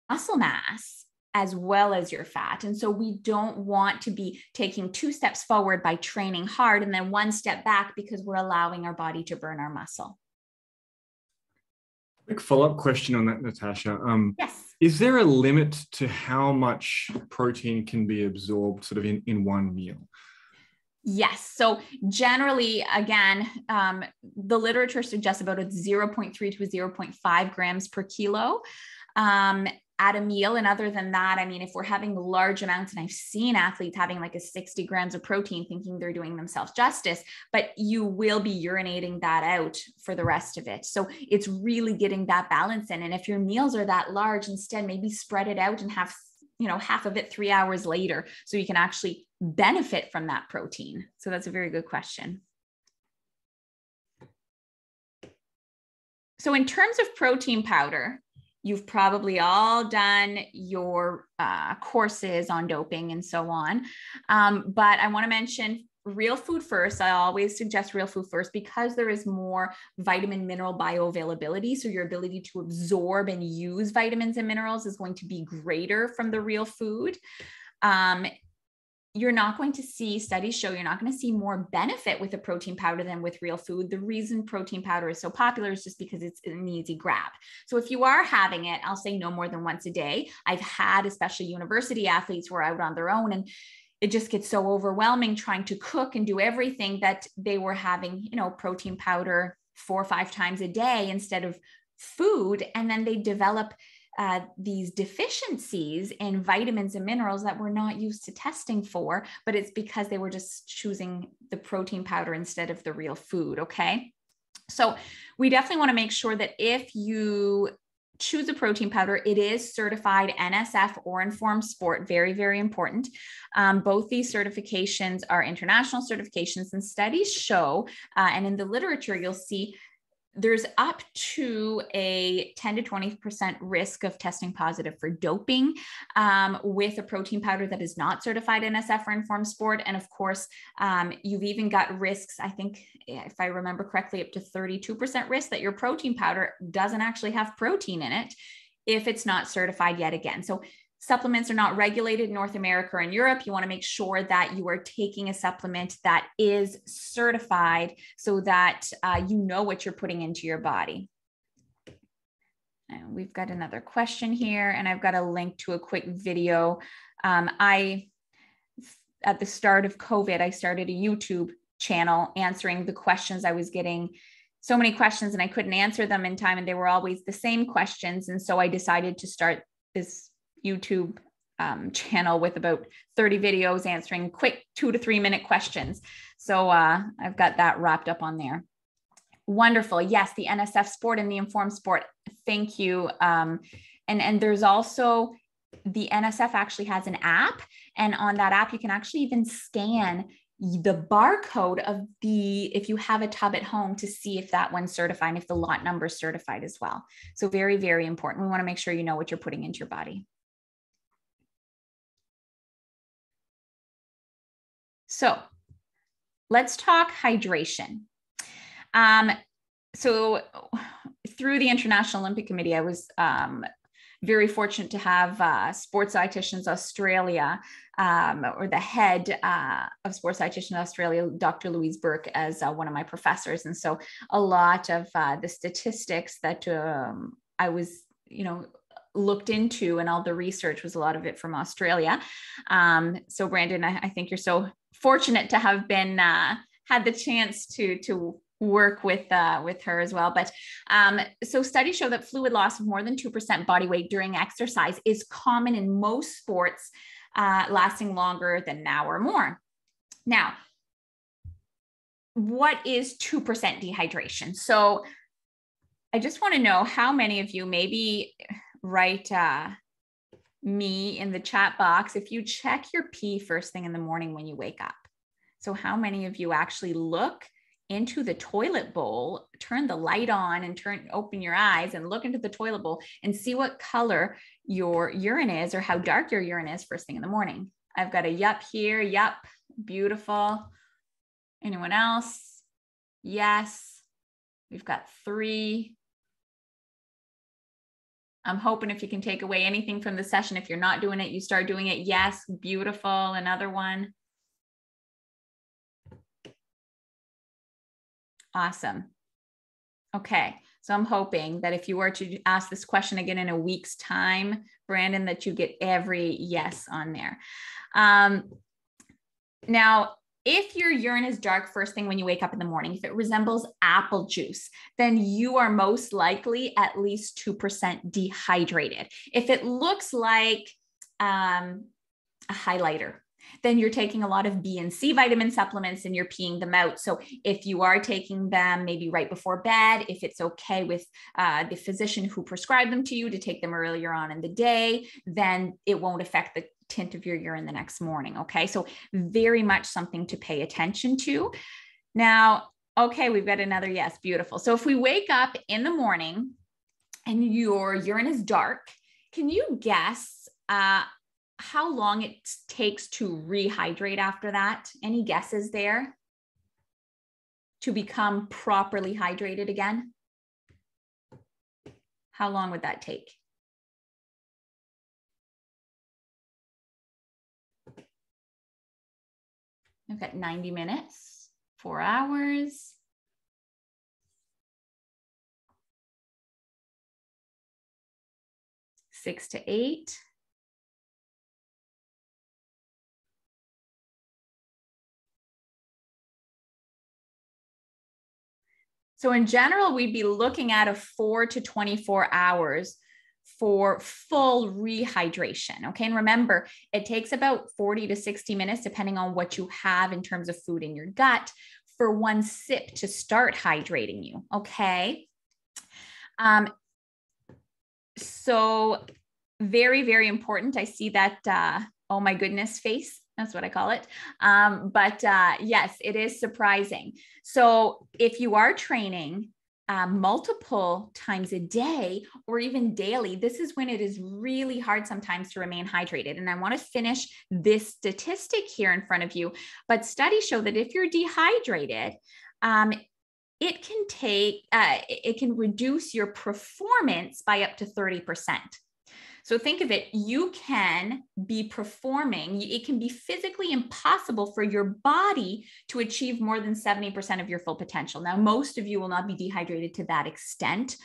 muscle mass as well as your fat. And so we don't want to be taking two steps forward by training hard and then one step back because we're allowing our body to burn our muscle. Quick follow up question on that, Natasha. Um, yes. Is there a limit to how much protein can be absorbed sort of in, in one meal? Yes. So generally, again, um, the literature suggests about a 0.3 to a 0.5 grams per kilo. Um, at a meal. And other than that, I mean, if we're having large amounts, and I've seen athletes having like a 60 grams of protein thinking they're doing themselves justice, but you will be urinating that out for the rest of it. So it's really getting that balance in. And if your meals are that large, instead, maybe spread it out and have you know half of it three hours later so you can actually benefit from that protein so that's a very good question so in terms of protein powder you've probably all done your uh, courses on doping and so on um, but i want to mention real food first. I always suggest real food first because there is more vitamin mineral bioavailability. So your ability to absorb and use vitamins and minerals is going to be greater from the real food. Um, you're not going to see studies show you're not going to see more benefit with a protein powder than with real food. The reason protein powder is so popular is just because it's an easy grab. So if you are having it, I'll say no more than once a day. I've had especially university athletes who are out on their own and it just gets so overwhelming trying to cook and do everything that they were having, you know, protein powder four or five times a day instead of food. And then they develop uh, these deficiencies in vitamins and minerals that we're not used to testing for, but it's because they were just choosing the protein powder instead of the real food. Okay. So we definitely want to make sure that if you choose a protein powder. It is certified NSF or Informed Sport, very, very important. Um, both these certifications are international certifications, and studies show, uh, and in the literature, you'll see there's up to a 10 to 20% risk of testing positive for doping um, with a protein powder that is not certified NSF or Informed Sport. And of course, um, you've even got risks, I think, if I remember correctly, up to 32% risk that your protein powder doesn't actually have protein in it if it's not certified yet again. So supplements are not regulated in North America or in Europe, you want to make sure that you are taking a supplement that is certified so that uh, you know what you're putting into your body. And we've got another question here, and I've got a link to a quick video. Um, I, at the start of COVID, I started a YouTube channel answering the questions I was getting so many questions and I couldn't answer them in time and they were always the same questions and so I decided to start this YouTube um, channel with about 30 videos answering quick two to three minute questions. So uh, I've got that wrapped up on there. Wonderful. Yes, the NSF sport and the informed sport. Thank you. Um, and, and there's also the NSF actually has an app. And on that app, you can actually even scan the barcode of the if you have a tub at home to see if that one's certified if the lot number is certified as well so very very important we want to make sure you know what you're putting into your body So let's talk hydration. Um, so through the International Olympic Committee, I was um, very fortunate to have uh, Sports Dietitians Australia, um, or the head uh, of Sports Dietitians Australia, Dr. Louise Burke, as uh, one of my professors. And so a lot of uh, the statistics that um, I was, you know, looked into and all the research was a lot of it from Australia. Um, so Brandon, I, I, think you're so fortunate to have been uh, had the chance to to work with uh, with her as well. But um, so studies show that fluid loss of more than two percent body weight during exercise is common in most sports, uh, lasting longer than an hour or more. Now, what is two percent dehydration? So, I just want to know how many of you maybe write uh, me in the chat box if you check your pee first thing in the morning when you wake up. So, how many of you actually look into the toilet bowl, turn the light on and turn open your eyes and look into the toilet bowl and see what color your urine is or how dark your urine is first thing in the morning? I've got a yup here. Yup. Beautiful. Anyone else? Yes. We've got three. I'm hoping if you can take away anything from the session, if you're not doing it, you start doing it. Yes, beautiful. Another one. Awesome. Okay. So I'm hoping that if you were to ask this question again in a week's time, Brandon, that you get every yes on there. Um, now, if your urine is dark first thing when you wake up in the morning, if it resembles apple juice, then you are most likely at least 2% dehydrated. If it looks like um, a highlighter, then you're taking a lot of B and C vitamin supplements and you're peeing them out. So if you are taking them maybe right before bed, if it's okay with uh, the physician who prescribed them to you to take them earlier on in the day, then it won't affect the tint of your urine the next morning. Okay. So, very much something to pay attention to. Now, okay, we've got another yes. Beautiful. So, if we wake up in the morning and your urine is dark, can you guess uh, how long it takes to rehydrate after that? Any guesses there? To become properly hydrated again? How long would that take? I've got 90 minutes, four hours. Six to eight. So in general, we'd be looking at a four to 24 hours for full rehydration. Okay. And remember, it takes about 40 to 60 minutes, depending on what you have in terms of food in your gut, for one sip to start hydrating you. Okay. Um, so very, very important. I see that, uh, oh my goodness face. That's what I call it. Um, but uh, yes, it is surprising. So if you are training uh, multiple times a day or even daily, this is when it is really hard sometimes to remain hydrated. And I want to finish this statistic here in front of you. But studies show that if you're dehydrated, um, it can take, uh, it can reduce your performance by up to 30%. So think of it, you can be performing, it can be physically impossible for your body to achieve more than 70% of your full potential. Now, most of you will not be dehydrated to that extent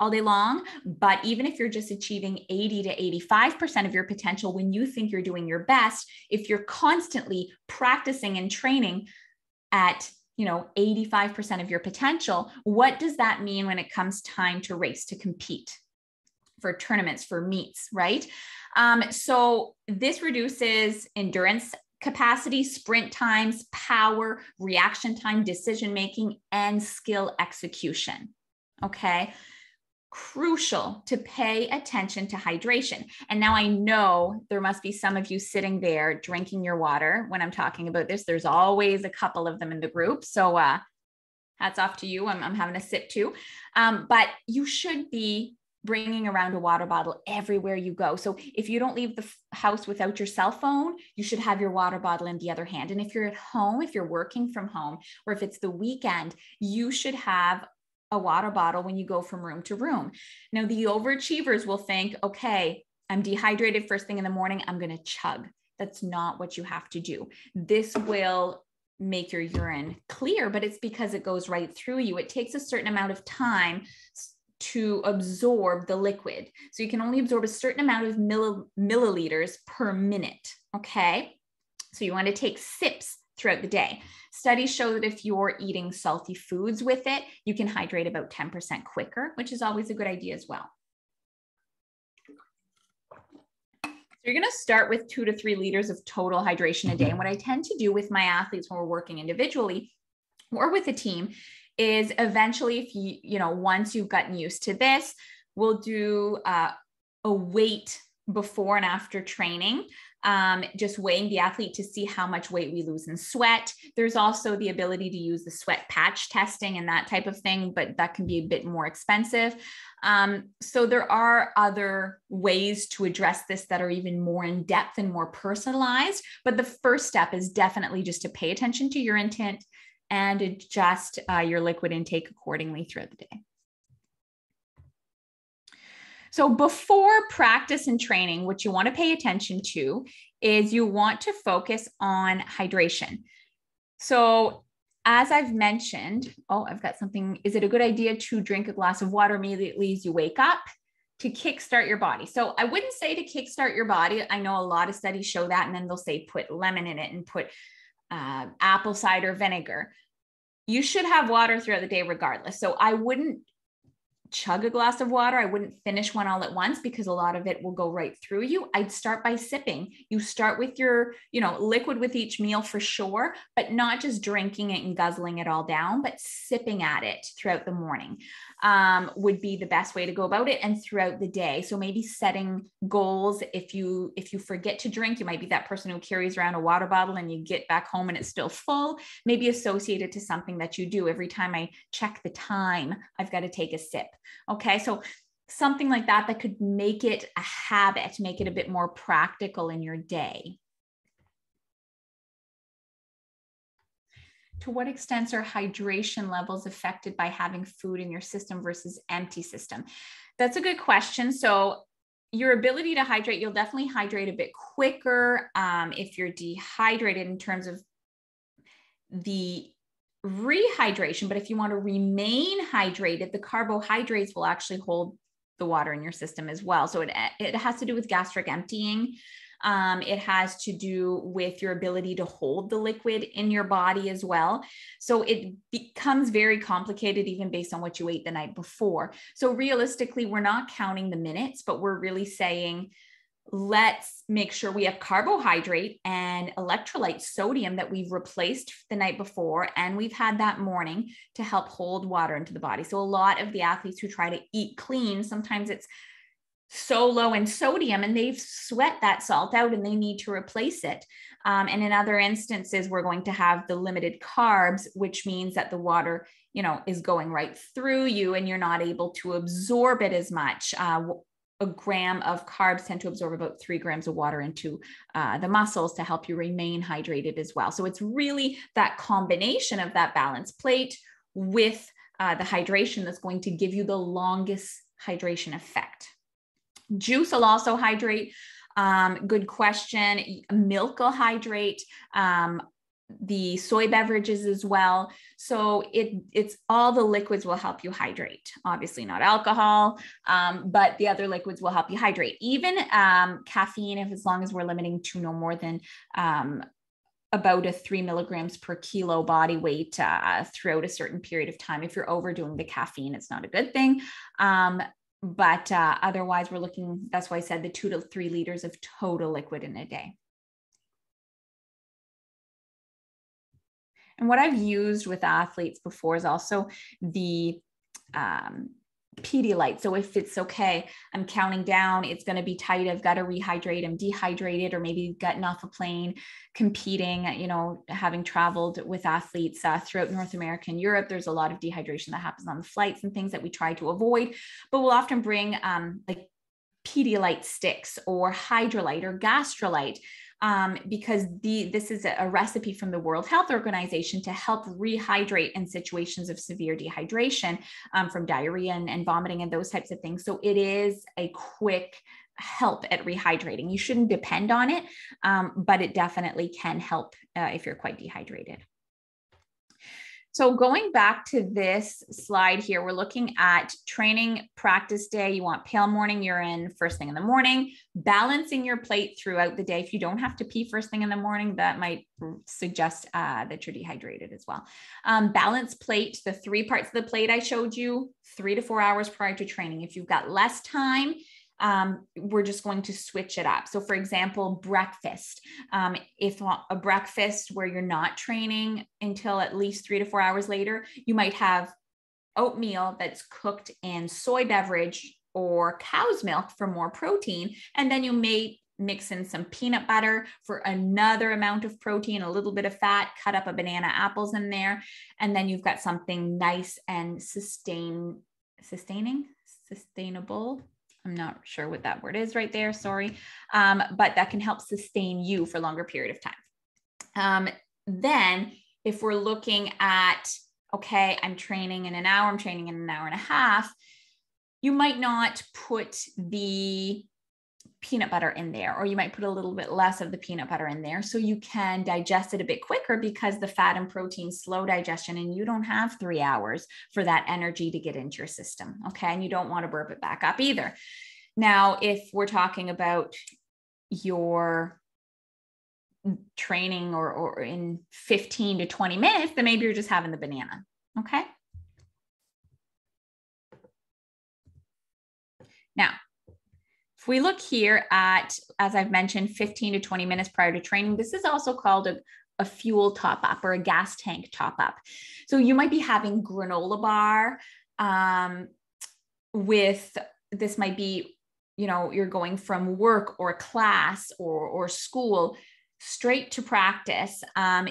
all day long, but even if you're just achieving 80 to 85% of your potential when you think you're doing your best, if you're constantly practicing and training at you know 85% of your potential what does that mean when it comes time to race to compete for tournaments for meets right um, so this reduces endurance capacity sprint times power reaction time decision making and skill execution okay crucial to pay attention to hydration. And now I know there must be some of you sitting there drinking your water when I'm talking about this. There's always a couple of them in the group. So, uh, hats off to you. I'm, I'm having a sip too. Um, but you should be bringing around a water bottle everywhere you go. So if you don't leave the house without your cell phone, you should have your water bottle in the other hand. And if you're at home, if you're working from home, or if it's the weekend, you should have a water bottle when you go from room to room. Now, the overachievers will think, okay, I'm dehydrated first thing in the morning, I'm going to chug. That's not what you have to do. This will make your urine clear, but it's because it goes right through you. It takes a certain amount of time to absorb the liquid. So you can only absorb a certain amount of mill- milliliters per minute. Okay. So you want to take sips throughout the day. Studies show that if you're eating salty foods with it, you can hydrate about 10% quicker, which is always a good idea as well. So you're going to start with two to three liters of total hydration a day. And what I tend to do with my athletes when we're working individually or with a team is eventually, if you, you know, once you've gotten used to this, we'll do uh, a weight before and after training um, just weighing the athlete to see how much weight we lose in sweat. There's also the ability to use the sweat patch testing and that type of thing, but that can be a bit more expensive. Um, so there are other ways to address this that are even more in depth and more personalized. But the first step is definitely just to pay attention to your intent and adjust uh, your liquid intake accordingly throughout the day. So before practice and training, what you want to pay attention to is you want to focus on hydration. So as I've mentioned, oh, I've got something. Is it a good idea to drink a glass of water immediately as you wake up? to kickstart your body. So I wouldn't say to kickstart your body. I know a lot of studies show that, and then they'll say put lemon in it and put uh, apple cider vinegar. You should have water throughout the day regardless. So I wouldn't chug a glass of water. I wouldn't finish one all at once because a lot of it will go right through you. I'd start by sipping. You start with your, you know, liquid with each meal for sure, but not just drinking it and guzzling it all down, but sipping at it throughout the morning um, would be the best way to go about it and throughout the day. So maybe setting goals. If you if you forget to drink, you might be that person who carries around a water bottle and you get back home and it's still full. Maybe associated to something that you do. Every time I check the time, I've got to take a sip. Okay. So something like that that could make it a habit, make it a bit more practical in your day. To what extent are hydration levels affected by having food in your system versus empty system? That's a good question. So your ability to hydrate, you'll definitely hydrate a bit quicker um, if you're dehydrated in terms of the rehydration, but if you want to remain hydrated, the carbohydrates will actually hold the water in your system as well. So it, it has to do with gastric emptying. Um, it has to do with your ability to hold the liquid in your body as well. So it becomes very complicated, even based on what you ate the night before. So realistically, we're not counting the minutes, but we're really saying, let's make sure we have carbohydrate and electrolyte sodium that we've replaced the night before and we've had that morning to help hold water into the body. So a lot of the athletes who try to eat clean, sometimes it's so low in sodium and they've sweat that salt out and they need to replace it. Um, and in other instances, we're going to have the limited carbs, which means that the water, you know, is going right through you and you're not able to absorb it as much. Uh, a gram of carbs tend to absorb about three grams of water into uh, the muscles to help you remain hydrated as well. So it's really that combination of that balanced plate with uh, the hydration that's going to give you the longest hydration effect. Juice will also hydrate. Um, good question. Milk will hydrate. Um, the soy beverages as well. So it it's all the liquids will help you hydrate. Obviously not alcohol, um, but the other liquids will help you hydrate. Even um, caffeine, if as long as we're limiting to no more than um, about a three milligrams per kilo body weight uh, throughout a certain period of time. If you're overdoing the caffeine, it's not a good thing. Um, but uh, otherwise, we're looking, that's why I said the two to three liters of total liquid in a day. And what I've used with athletes before is also the um, Pedialyte. So if it's okay, I'm counting down, it's going to be tight. I've got to rehydrate. I'm dehydrated, or maybe gotten off a plane, competing, you know, having traveled with athletes uh, throughout North America and Europe. There's a lot of dehydration that happens on the flights and things that we try to avoid. But we'll often bring um, like Pedialyte sticks or Hydralyte or Gastrolyte um, because the this is a recipe from the World Health Organization to help rehydrate in situations of severe dehydration um, from diarrhea and, and vomiting and those types of things. So it is a quick help at rehydrating. You shouldn't depend on it, um, but it definitely can help uh, if you're quite dehydrated. So going back to this slide here, we're looking at training practice day. You want pale morning urine first thing in the morning, balancing your plate throughout the day. If you don't have to pee first thing in the morning, that might suggest uh, that you're dehydrated as well. Um, balance plate, the three parts of the plate I showed you, three to four hours prior to training. If you've got less time, um, we're just going to switch it up. So, for example, breakfast. Um, if a breakfast where you're not training until at least three to four hours later, you might have oatmeal that's cooked in soy beverage or cow's milk for more protein. And then you may mix in some peanut butter for another amount of protein, a little bit of fat, cut up a banana apples in there. And then you've got something nice and sustain sustaining, sustainable I'm not sure what that word is right there, sorry. Um, but that can help sustain you for a longer period of time. Um, then if we're looking at, okay, I'm training in an hour, I'm training in an hour and a half, you might not put the peanut butter in there, or you might put a little bit less of the peanut butter in there so you can digest it a bit quicker because the fat and protein slow digestion and you don't have three hours for that energy to get into your system. Okay. And you don't want to burp it back up either. Now, if we're talking about your training or, or in 15 to 20 minutes, then maybe you're just having the banana. Okay. Now, if we look here at, as I've mentioned, 15 to 20 minutes prior to training, this is also called a, a fuel top up or a gas tank top up. So you might be having granola bar um, with, this might be, you know, you're going from work or class or, or school straight to practice. Um,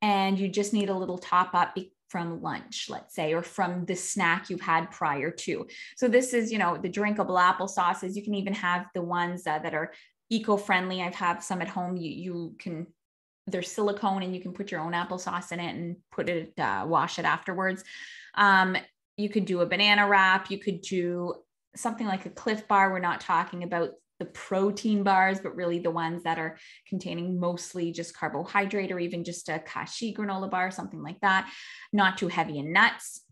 and you just need a little top up from lunch, let's say, or from the snack you've had prior to. So this is, you know, the drinkable apple sauces. You can even have the ones uh, that are eco-friendly. I've had some at home. You you can they're silicone and you can put your own applesauce in it and put it uh, wash it afterwards. Um, you could do a banana wrap. You could do something like a Clif Bar. We're not talking about the protein bars, but really the ones that are containing mostly just carbohydrate or even just a kashi granola bar, something like that. Not too heavy in nuts.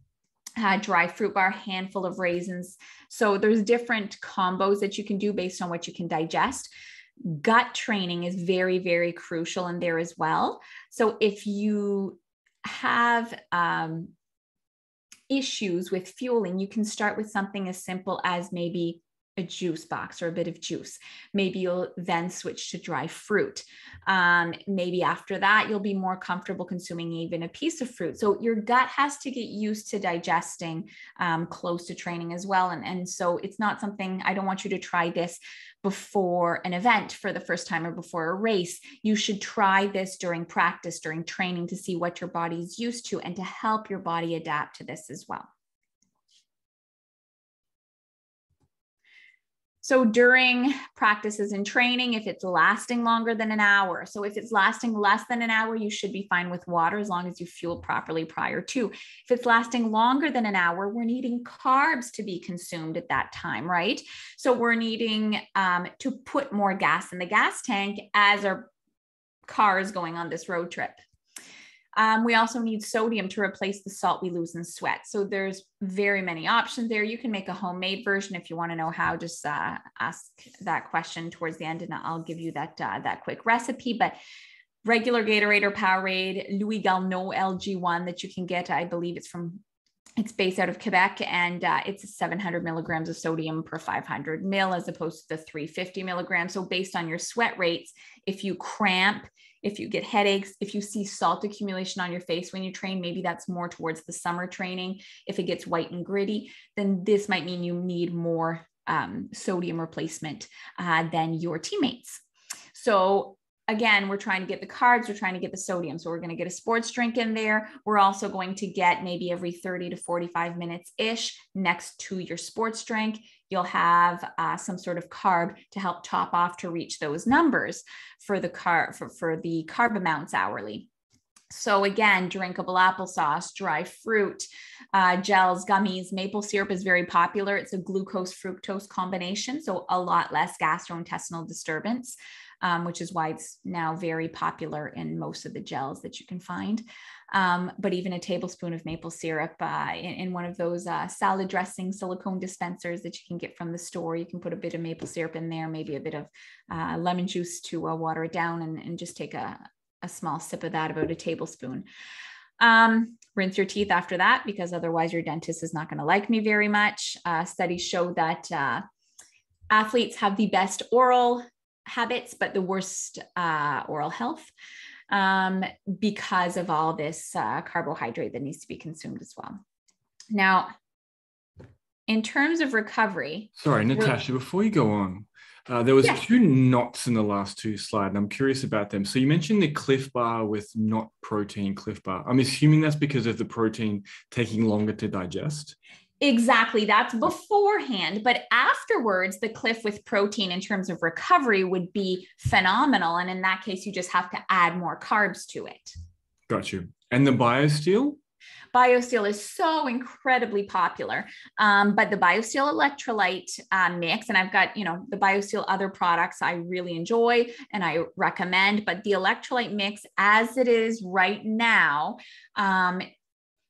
Uh, dry fruit bar, handful of raisins. So there's different combos that you can do based on what you can digest. Gut training is very, very crucial in there as well. So if you have um, issues with fueling, you can start with something as simple as maybe a juice box or a bit of juice. Maybe you'll then switch to dry fruit. Um, maybe after that, you'll be more comfortable consuming even a piece of fruit. So your gut has to get used to digesting um, close to training as well. And, and so it's not something I don't want you to try this before an event for the first time or before a race. You should try this during practice, during training to see what your body's used to and to help your body adapt to this as well. So during practices and training, if it's lasting longer than an hour, so if it's lasting less than an hour, you should be fine with water as long as you fuel properly prior to. If it's lasting longer than an hour, we're needing carbs to be consumed at that time, right? So we're needing um, to put more gas in the gas tank as our car is going on this road trip. Um, we also need sodium to replace the salt we lose in sweat. So there's very many options there. You can make a homemade version if you want to know how. Just uh, ask that question towards the end, and I'll give you that uh, that quick recipe. But regular Gatorade or Powerade, Louis Garneau LG1 that you can get. I believe it's from it's based out of Quebec and uh, it's 700 milligrams of sodium per 500 mil as opposed to the 350 milligrams. So based on your sweat rates, if you cramp, if you get headaches, if you see salt accumulation on your face when you train, maybe that's more towards the summer training. If it gets white and gritty, then this might mean you need more um, sodium replacement uh, than your teammates. So again, we're trying to get the carbs, we're trying to get the sodium. So we're going to get a sports drink in there. We're also going to get maybe every 30 to 45 minutes ish next to your sports drink. You'll have uh, some sort of carb to help top off to reach those numbers for the carb for, for the carb amounts hourly. So again, drinkable applesauce, dry fruit, uh, gels, gummies, maple syrup is very popular. It's a glucose fructose combination, so a lot less gastrointestinal disturbance um, which is why it's now very popular in most of the gels that you can find. Um, but even a tablespoon of maple syrup uh, in, in, one of those uh, salad dressing silicone dispensers that you can get from the store. You can put a bit of maple syrup in there, maybe a bit of uh, lemon juice to uh, water it down, and, and just take a, a small sip of that, about a tablespoon. Um, rinse your teeth after that because otherwise your dentist is not going to like me very much. Uh, studies show that uh, athletes have the best oral habits, but the worst oral health um, because of all this uh, carbohydrate that needs to be consumed as well. Now, in terms of recovery. Sorry, Natasha, before you go on, uh, there was yes. two knots in the last two slides, and I'm curious about them. So you mentioned the Clif Bar with not protein Clif Bar. I'm assuming that's because of the protein taking longer to digest. Exactly. That's beforehand. But afterwards, the Clif with protein in terms of recovery would be phenomenal. And in that case, you just have to add more carbs to it. Got you. And the BioSteel? BioSteel is so incredibly popular. Um, but the BioSteel electrolyte uh, mix, and I've got, you know, the BioSteel other products I really enjoy and I recommend, but the electrolyte mix as it is right now, um,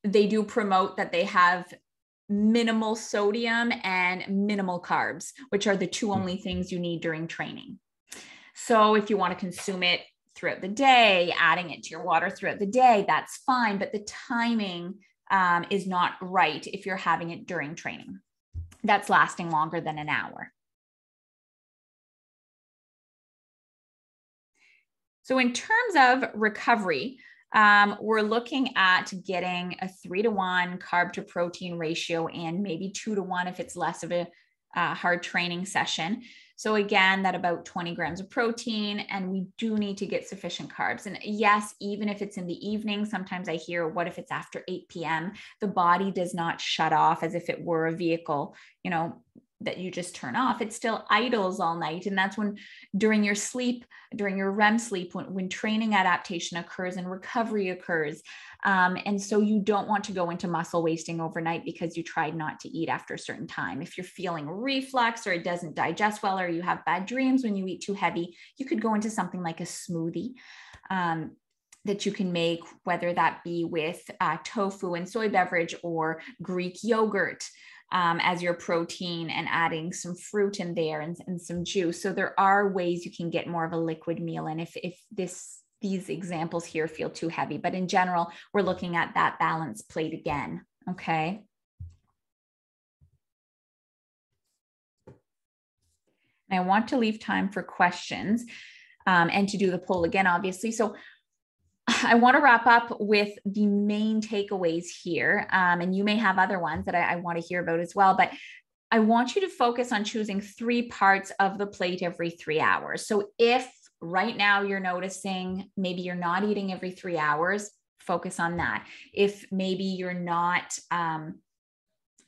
they do promote that they have minimal sodium and minimal carbs, which are the two hmm. only things you need during training. So if you want to consume it throughout the day, adding it to your water throughout the day, that's fine. But the timing um, is not right if you're having it during training. That's lasting longer than an hour. So in terms of recovery, um, we're looking at getting a three to one carb to protein ratio and maybe two to one if it's less of a uh, hard training session. So again, that about 20 grams of protein, and we do need to get sufficient carbs. And yes, even if it's in the evening, sometimes I hear, what if it's after 8 p.m.? The body does not shut off as if it were a vehicle. You know, that you just turn off it still idles all night. And that's when during your sleep during your rem sleep when, when training adaptation occurs and recovery occurs um, and so you don't want to go into muscle wasting overnight because you tried not to eat after a certain time. If you're feeling reflux or it doesn't digest well or you have bad dreams when you eat too heavy you could go into something like a smoothie um, that you can make, whether that be with uh, tofu and soy beverage or Greek yogurt um, as your protein and adding some fruit in there and, and some juice. So there are ways you can get more of a liquid meal. And if, if this these examples here feel too heavy, but in general, we're looking at that balance plate again. Okay. I want to leave time for questions um, and to do the poll again, obviously. So I want to wrap up with the main takeaways here. Um, and you may have other ones that I, I want to hear about as well. But I want you to focus on choosing three parts of the plate every three hours. So if right now you're noticing maybe you're not eating every three hours, focus on that. If maybe you're not um,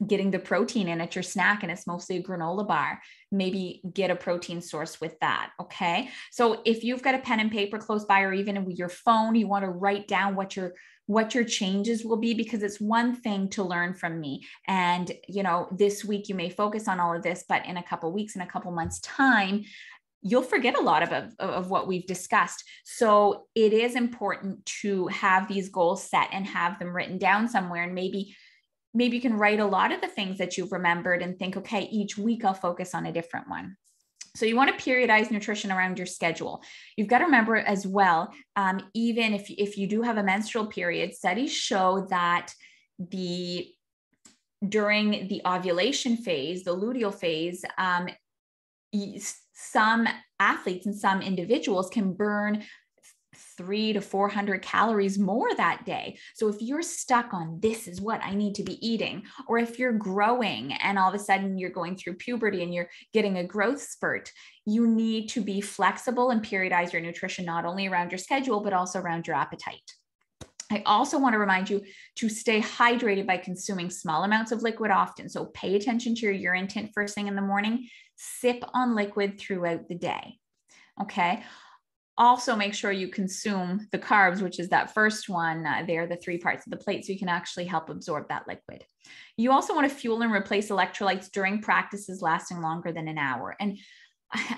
getting the protein in at your snack and it's mostly a granola bar, maybe get a protein source with that. Okay. So if you've got a pen and paper close by, or even with your phone, you want to write down what your what your changes will be because it's one thing to learn from me and you know this week you may focus on all of this but in a couple weeks in a couple months time you'll forget a lot of, of, of, what we've discussed. So it is important to have these goals set and have them written down somewhere. And maybe, maybe you can write a lot of the things that you've remembered and think, okay, each week I'll focus on a different one. So you want to periodize nutrition around your schedule. You've got to remember as well, um, even if, if you do have a menstrual period, studies show that the during the ovulation phase, the luteal phase, um, some athletes and some individuals can burn three to 400 calories more that day. So if you're stuck on this is what I need to be eating, or if you're growing and all of a sudden you're going through puberty and you're getting a growth spurt, you need to be flexible and periodize your nutrition, not only around your schedule, but also around your appetite. I also want to remind you to stay hydrated by consuming small amounts of liquid often. So pay attention to your urine tint first thing in the morning sip on liquid throughout the day. Okay. Also, make sure you consume the carbs, which is that first one uh, there, the three parts of the plate, so you can actually help absorb that liquid. You also want to fuel and replace electrolytes during practices lasting longer than an hour. And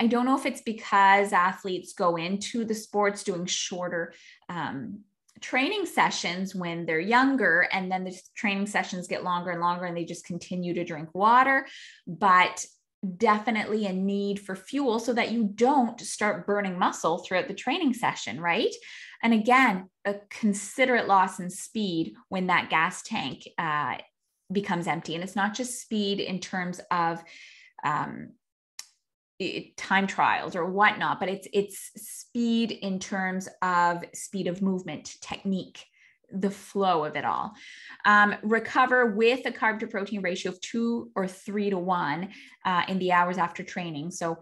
I don't know if it's because athletes go into the sports doing shorter um, training sessions when they're younger, and then the training sessions get longer and longer, and they just continue to drink water. But definitely a need for fuel so that you don't start burning muscle throughout the training session, right? And again, a considerate loss in speed when that gas tank uh, becomes empty. And it's not just speed in terms of um, time trials or whatnot, but it's it's speed in terms of speed of movement, technique, the flow of it all. Um, recover with a carb to protein ratio of two or three to one uh, in the hours after training. So,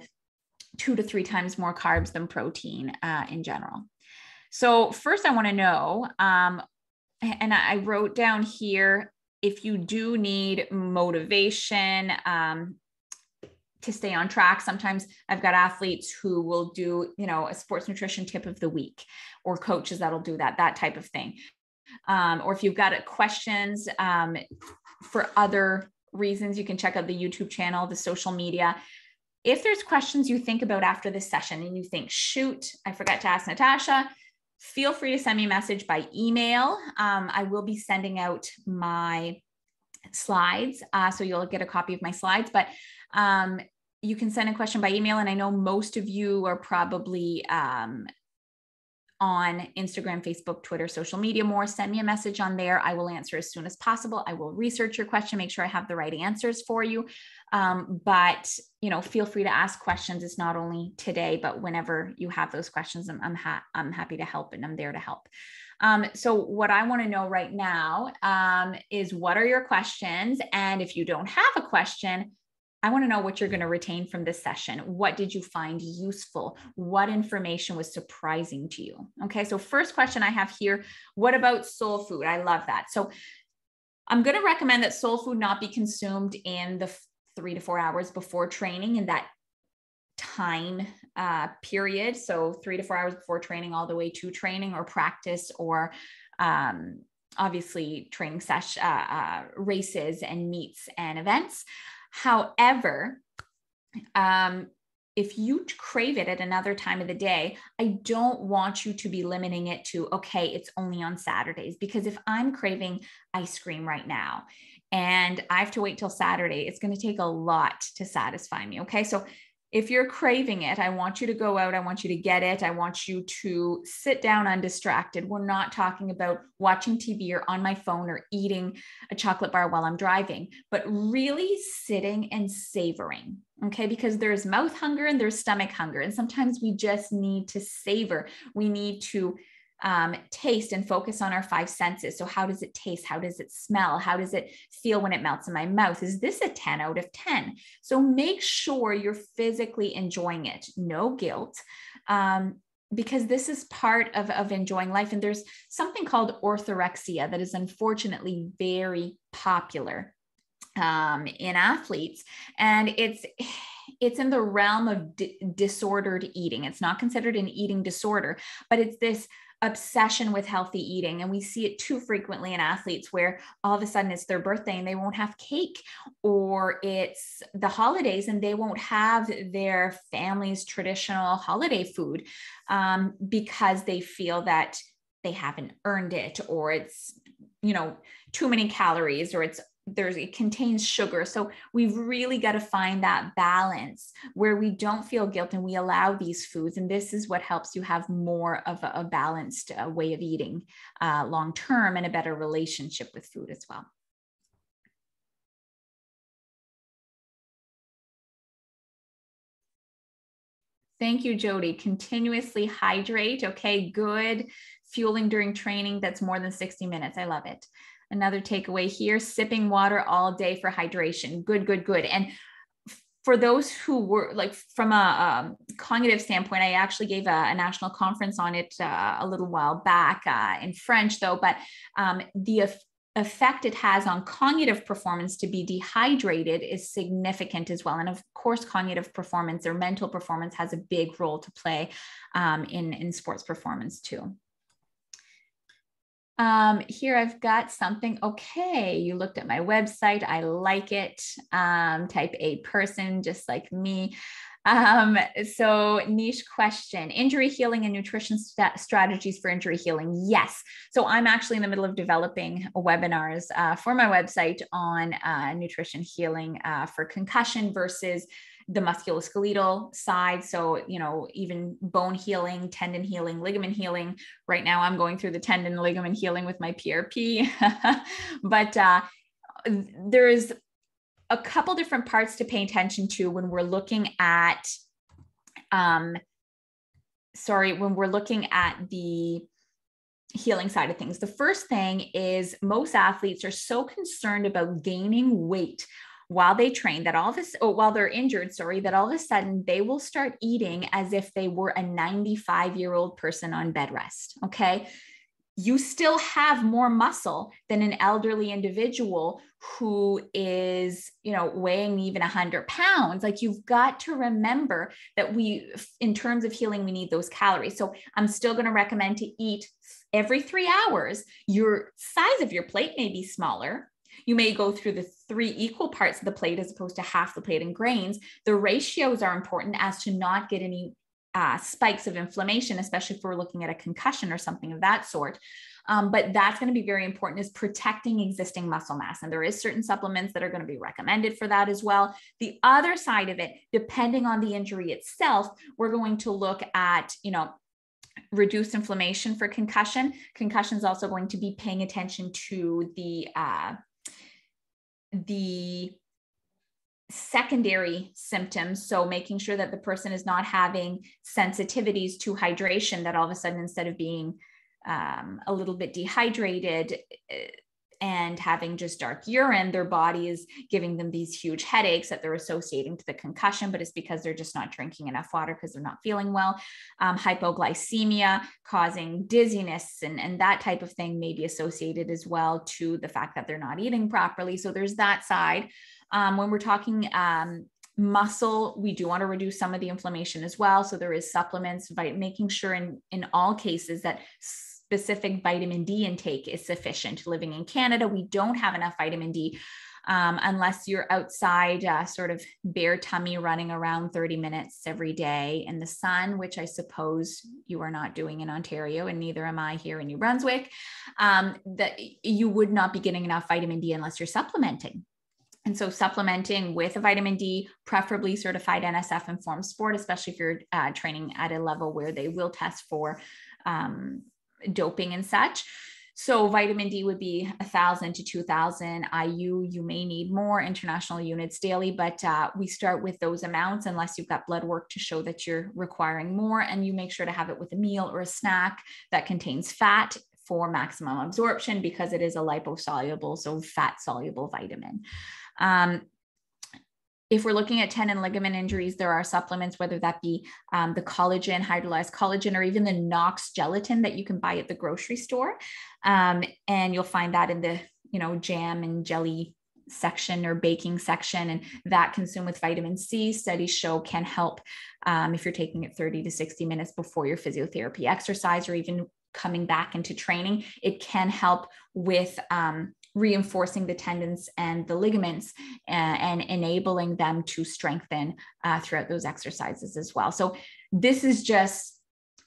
two to three times more carbs than protein uh, in general. So, first, I want to know, um, and I wrote down here if you do need motivation, um, to stay on track. Sometimes I've got athletes who will do, you know, a sports nutrition tip of the week or coaches that'll do that, that type of thing um, or if you've got questions um, for other reasons, you can check out the YouTube channel, the social media. If there's questions you think about after this session and you think, shoot, I forgot to ask Natasha, feel free to send me a message by email. Um, I will be sending out my slides, uh, so you'll get a copy of my slides, but um, you can send a question by email. And I know most of you are probably um, on Instagram, Facebook, Twitter, social media more. Send me a message on there. I will answer as soon as possible. I will research your question, make sure I have the right answers for you. Um, but you know, feel free to ask questions. It's not only today, but whenever you have those questions, I'm I'm, ha- I'm happy to help and I'm there to help. Um, so what I want to know right now um, is what are your questions? And if you don't have a question, I want to know what you're going to retain from this session. What did you find useful? What information was surprising to you? Okay, so first question I have here what about soul food? I love that. So I'm going to recommend that soul food not be consumed in the three to four hours before training in that time uh, period. So three to four hours before training, all the way to training or practice or um, obviously training session, uh, uh, races and meets and events. However, um, if you crave it at another time of the day, I don't want you to be limiting it to, okay, it's only on Saturdays. Because if I'm craving ice cream right now and I have to wait till Saturday, it's going to take a lot to satisfy me. Okay. So if you're craving it, I want you to go out. I want you to get it. I want you to sit down undistracted. We're not talking about watching TV or on my phone or eating a chocolate bar while I'm driving, but really sitting and savoring. Okay. Because there's mouth hunger and there's stomach hunger. And sometimes we just need to savor. We need to um, taste and focus on our five senses. So, how does it taste? How does it smell? How does it feel when it melts in my mouth? Is this a 10 out of 10? So, make sure you're physically enjoying it, no guilt. Um, because this is part of, of enjoying life. And there's something called orthorexia that is unfortunately very popular um, in athletes. And it's, it's in the realm of disordered eating. It's not considered an eating disorder, but it's this obsession with healthy eating. And we see it too frequently in athletes where all of a sudden it's their birthday and they won't have cake, or it's the holidays and they won't have their family's traditional holiday food um, because they feel that they haven't earned it, or it's, you know, too many calories, or it's there's it contains sugar so we've really got to find that balance where we don't feel guilt and we allow these foods and this is what helps you have more of a, a balanced uh, way of eating uh, long term and a better relationship with food as well Thank you, Jody. Continuously hydrate. Okay, good. Fueling during training that's more than 60 minutes. I love it. Another takeaway here sipping water all day for hydration. Good, good, good. And for those who were like from a um, cognitive standpoint, I actually gave a, a national conference on it uh, a little while back uh, in French, though. But um, the effect it has on cognitive performance to be dehydrated is significant as well. And of course, cognitive performance or mental performance has a big role to play um, in, in sports performance too. Um, here I've got something. Okay, you looked at my website. I like it. Um, type A person, just like me. Um, so, niche question injury healing and nutrition st- strategies for injury healing. Yes. So, I'm actually in the middle of developing webinars uh, for my website on uh, nutrition healing uh, for concussion versus the musculoskeletal side. So, you know, even bone healing, tendon healing, ligament healing. Right now, I'm going through the tendon ligament healing with my PRP. but uh, there is a couple different parts to pay attention to when we're looking at, um, sorry, when we're looking at the healing side of things. The first thing is most athletes are so concerned about gaining weight while they train that all of this, oh, while they're injured, sorry, that all of a sudden they will start eating as if they were a 95 year old person on bed rest. Okay. You still have more muscle than an elderly individual who is, you know, weighing even 100 pounds. Like you've got to remember that we, in terms of healing, we need those calories. So I'm still going to recommend to eat every three hours. Your size of your plate may be smaller, you may go through the three equal parts of the plate as opposed to half the plate in grains. The ratios are important as to not get any uh, spikes of inflammation, especially if we're looking at a concussion or something of that sort. Um, but that's going to be very important is protecting existing muscle mass. And there is certain supplements that are going to be recommended for that as well. The other side of it, depending on the injury itself, we're going to look at, you know, reduced inflammation for concussion. Concussion is also going to be paying attention to the uh, the secondary symptoms. So, making sure that the person is not having sensitivities to hydration, that all of a sudden, instead of being um, a little bit dehydrated eh, and having just dark urine, their body is giving them these huge headaches that they're associating to the concussion, but it's because they're just not drinking enough water because they're not feeling well. Um, hypoglycemia causing dizziness and, and that type of thing may be associated as well to the fact that they're not eating properly. So there's that side. Um, when we're talking um, muscle we do want to reduce some of the inflammation as well so there is supplements by making sure in in all cases that specific vitamin D intake is sufficient. Living in Canada, we don't have enough vitamin D um, unless you're outside, uh, sort of bare tummy, running around 30 minutes every day in the sun, which I suppose you are not doing in Ontario, and neither am I here in New Brunswick. Um, that you would not be getting enough vitamin D unless you're supplementing. and so supplementing with a vitamin D, preferably certified NSF informed sport, especially if you're uh, training at a level where they will test for um, doping and such. So vitamin D would be a thousand to two thousand IU. You may need more international units daily, but uh, we start with those amounts unless you've got blood work to show that you're requiring more. And you make sure to have it with a meal or a snack that contains fat for maximum absorption because it is a liposoluble, so fat soluble vitamin. Um, if we're looking at tendon and ligament injuries, there are supplements, whether that be um, the collagen, hydrolyzed collagen, or even the Knox gelatin that you can buy at the grocery store. Um, and you'll find that in the, you know, jam and jelly section or baking section and that consumed with vitamin c studies show can help um, if you're taking it 30 to 60 minutes before your physiotherapy exercise or even coming back into training it can help with um, reinforcing the tendons and the ligaments and, and enabling them to strengthen uh, throughout those exercises as well. So this is just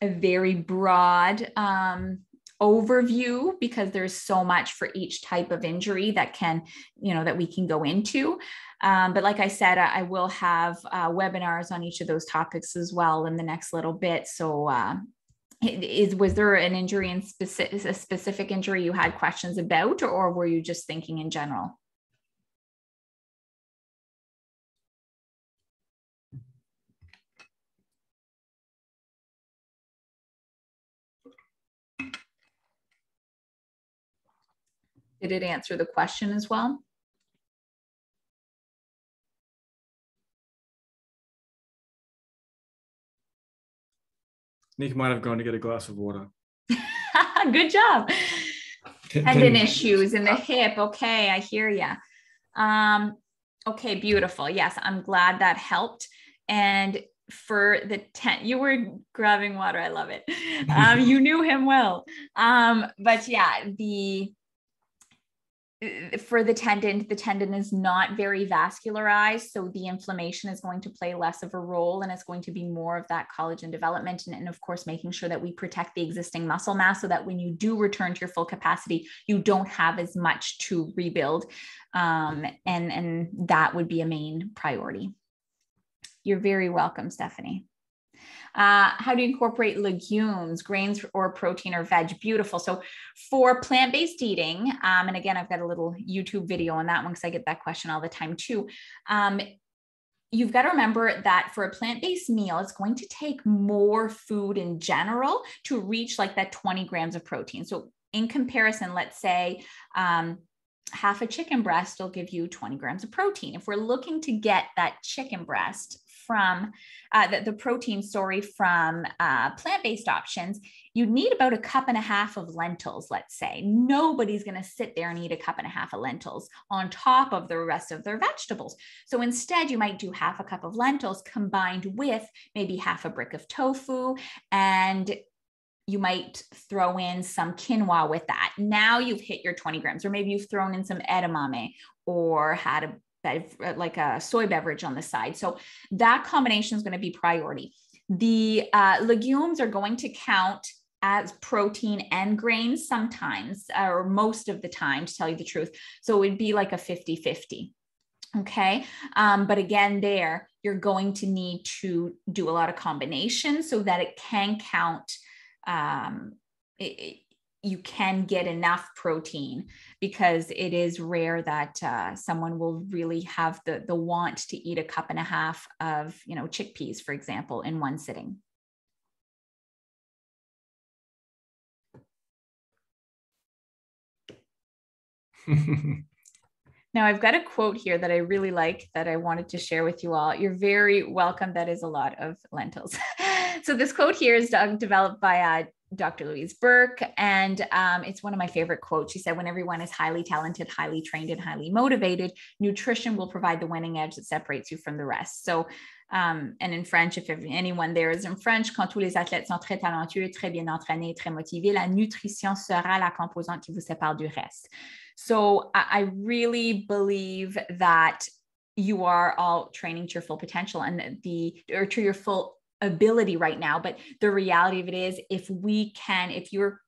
a very broad um, overview because there's so much for each type of injury that can you know that we can go into um, but like i said I, I will have uh, webinars on each of those topics as well in the next little bit so uh, is was there an injury in specific a specific injury you had questions about or, were you just thinking in general? Did it answer the question as well Nick might have gone to get a glass of water. Good job. Tendon issues in the hip. Okay, I hear you. Um, okay, beautiful. Yes, I'm glad that helped. And for the tent, you were grabbing water. I love it. Um, you knew him well. Um, but yeah, the for the tendon, the tendon is not very vascularized. So the inflammation is going to play less of a role and it's going to be more of that collagen development. And, and, of course, making sure that we protect the existing muscle mass so that when you do return to your full capacity, you don't have as much to rebuild. Um, and, and that would be a main priority. You're very welcome, Stephanie. Uh, how do you incorporate legumes, grains, or protein or veg? Beautiful. So for plant-based eating, um, and again, I've got a little YouTube video on that one because I get that question all the time too. Um, you've got to remember that for a plant-based meal it's going to take more food in general to reach like that 20 grams of protein so in comparison let's say um, half a chicken breast will give you 20 grams of protein if we're looking to get that chicken breast from uh, the, the, protein story from uh, plant-based options, you need about a cup and a half of lentils, let's say. Nobody's going to sit there and eat a cup and a half of lentils on top of the rest of their vegetables. So instead, you might do half a cup of lentils combined with maybe half a brick of tofu and you might throw in some quinoa with that. Now you've hit your 20 grams, or maybe you've thrown in some edamame or had a uh, like a soy beverage on the side. So that combination is going to be priority. The uh, legumes are going to count as protein and grains sometimes, or most of the time, to tell you the truth. So it would be like a 50 50. Okay. Um, but again, there you're going to need to do a lot of combinations so that it can count. Um, it, you can get enough protein because it is rare that uh, someone will really have the the want to eat a cup and a half of you know chickpeas for example in one sitting Now, I've got a quote here that I really like that I wanted to share with you all. You're very welcome. That is a lot of lentils. so, this quote here is developed by uh, Dr. Louise Burke. And um, it's one of my favorite quotes. She said, When everyone is highly talented, highly trained, and highly motivated, nutrition will provide the winning edge that separates you from the rest. So, um, and in French, if anyone there is in French, quand tous les athlètes sont très talentueux, très bien entraînés, très motivés, la nutrition sera la composante qui vous sépare du reste. So, I, I really believe that you are all training to your full potential and the or to your full ability right now but the reality of it is if we can if you're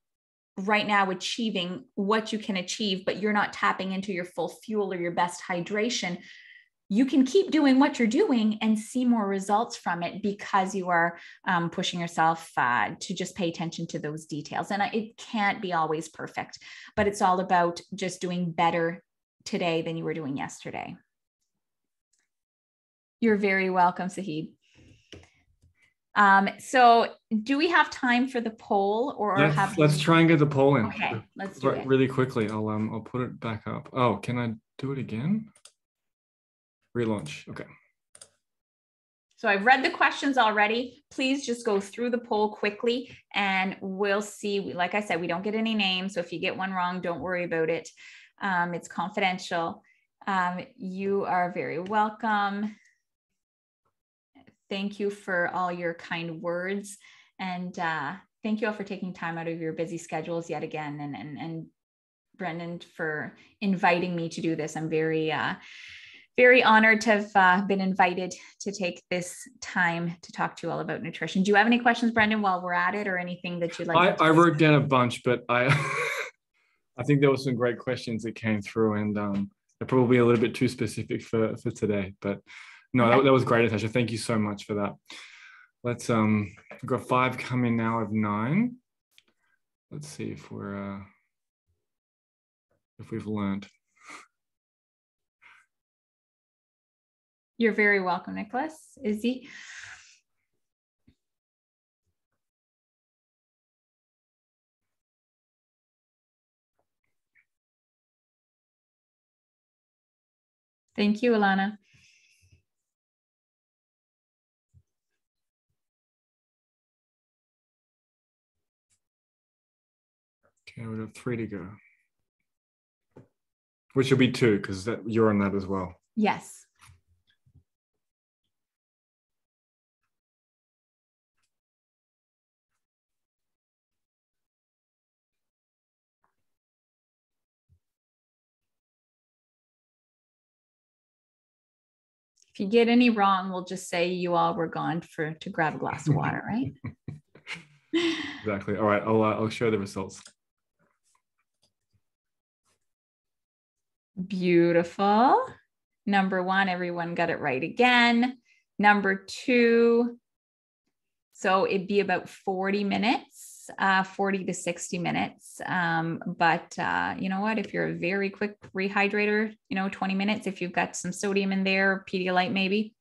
right now achieving what you can achieve, but you're not tapping into your full fuel or your best hydration, you can keep doing what you're doing and see more results from it because you are um, pushing yourself uh, to just pay attention to those details. And it can't be always perfect, but it's all about just doing better today than you were doing yesterday. You're very welcome, Sahid. Um, so do we have time for the poll or let's, have let's try and get the poll in. Okay, let's do it. Really quickly. I'll um I'll put it back up. Oh, can I do it again? Relaunch. Okay. So I've read the questions already. Please just go through the poll quickly and we'll see. Like I said, we don't get any names. So if you get one wrong, don't worry about it. Um, it's confidential. Um, you are very welcome. Thank you for all your kind words. And uh, thank you all for taking time out of your busy schedules yet again. And, and, and Brendan for inviting me to do this. I'm very, uh, very honored to have uh, been invited to take this time to talk to you all about nutrition. Do you have any questions, Brendan, while we're at it or anything that you'd like? I, I wrote down a bunch, but I, I think there were some great questions that came through and um, they're probably a little bit too specific for, for today, but no, okay. that, that was great, Natasha. Thank you so much for that. Let's, um, we've got five coming now of nine. Let's see if we're, uh, if we've learned. You're very welcome, Nicholas. Izzy. Thank you, Alana. Okay, we have three to go. Which will be two, because you're on that as well. Yes. if you get any wrong, we'll just say you all were gone for to grab a glass of water, right? exactly. All right, I'll uh, I'll show the results. Beautiful. Number one, everyone got it right again. Number two, so it'd be about 40 minutes uh, 40 to 60 minutes. Um, but uh, you know what? If you're a very quick rehydrator, you know, 20 minutes, if you've got some sodium in there, Pedialyte maybe.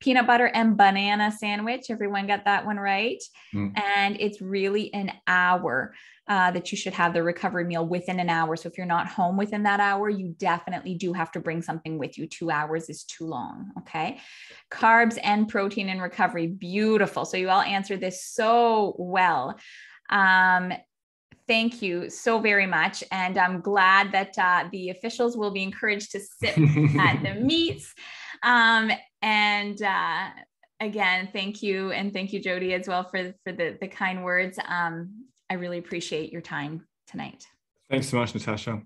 Peanut butter and banana sandwich. Everyone got that one right. Mm. And it's really an hour uh, that you should have the recovery meal within an hour. So if you're not home within that hour, you definitely do have to bring something with you. Two hours is too long. Okay. Carbs and protein in recovery. Beautiful. So you all answered this so well. Um, thank you so very much. And I'm glad that uh, the officials will be encouraged to sit at the meets. Um, and uh, again, thank you. And thank you, Jody, as well for, for the, the kind words. Um, I really appreciate your time tonight. Thanks so much, Natasha.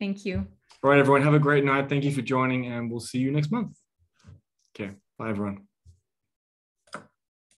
Thank you. All right, everyone. Have a great night. Thank you for joining, and we'll see you next month. Okay. Bye, everyone.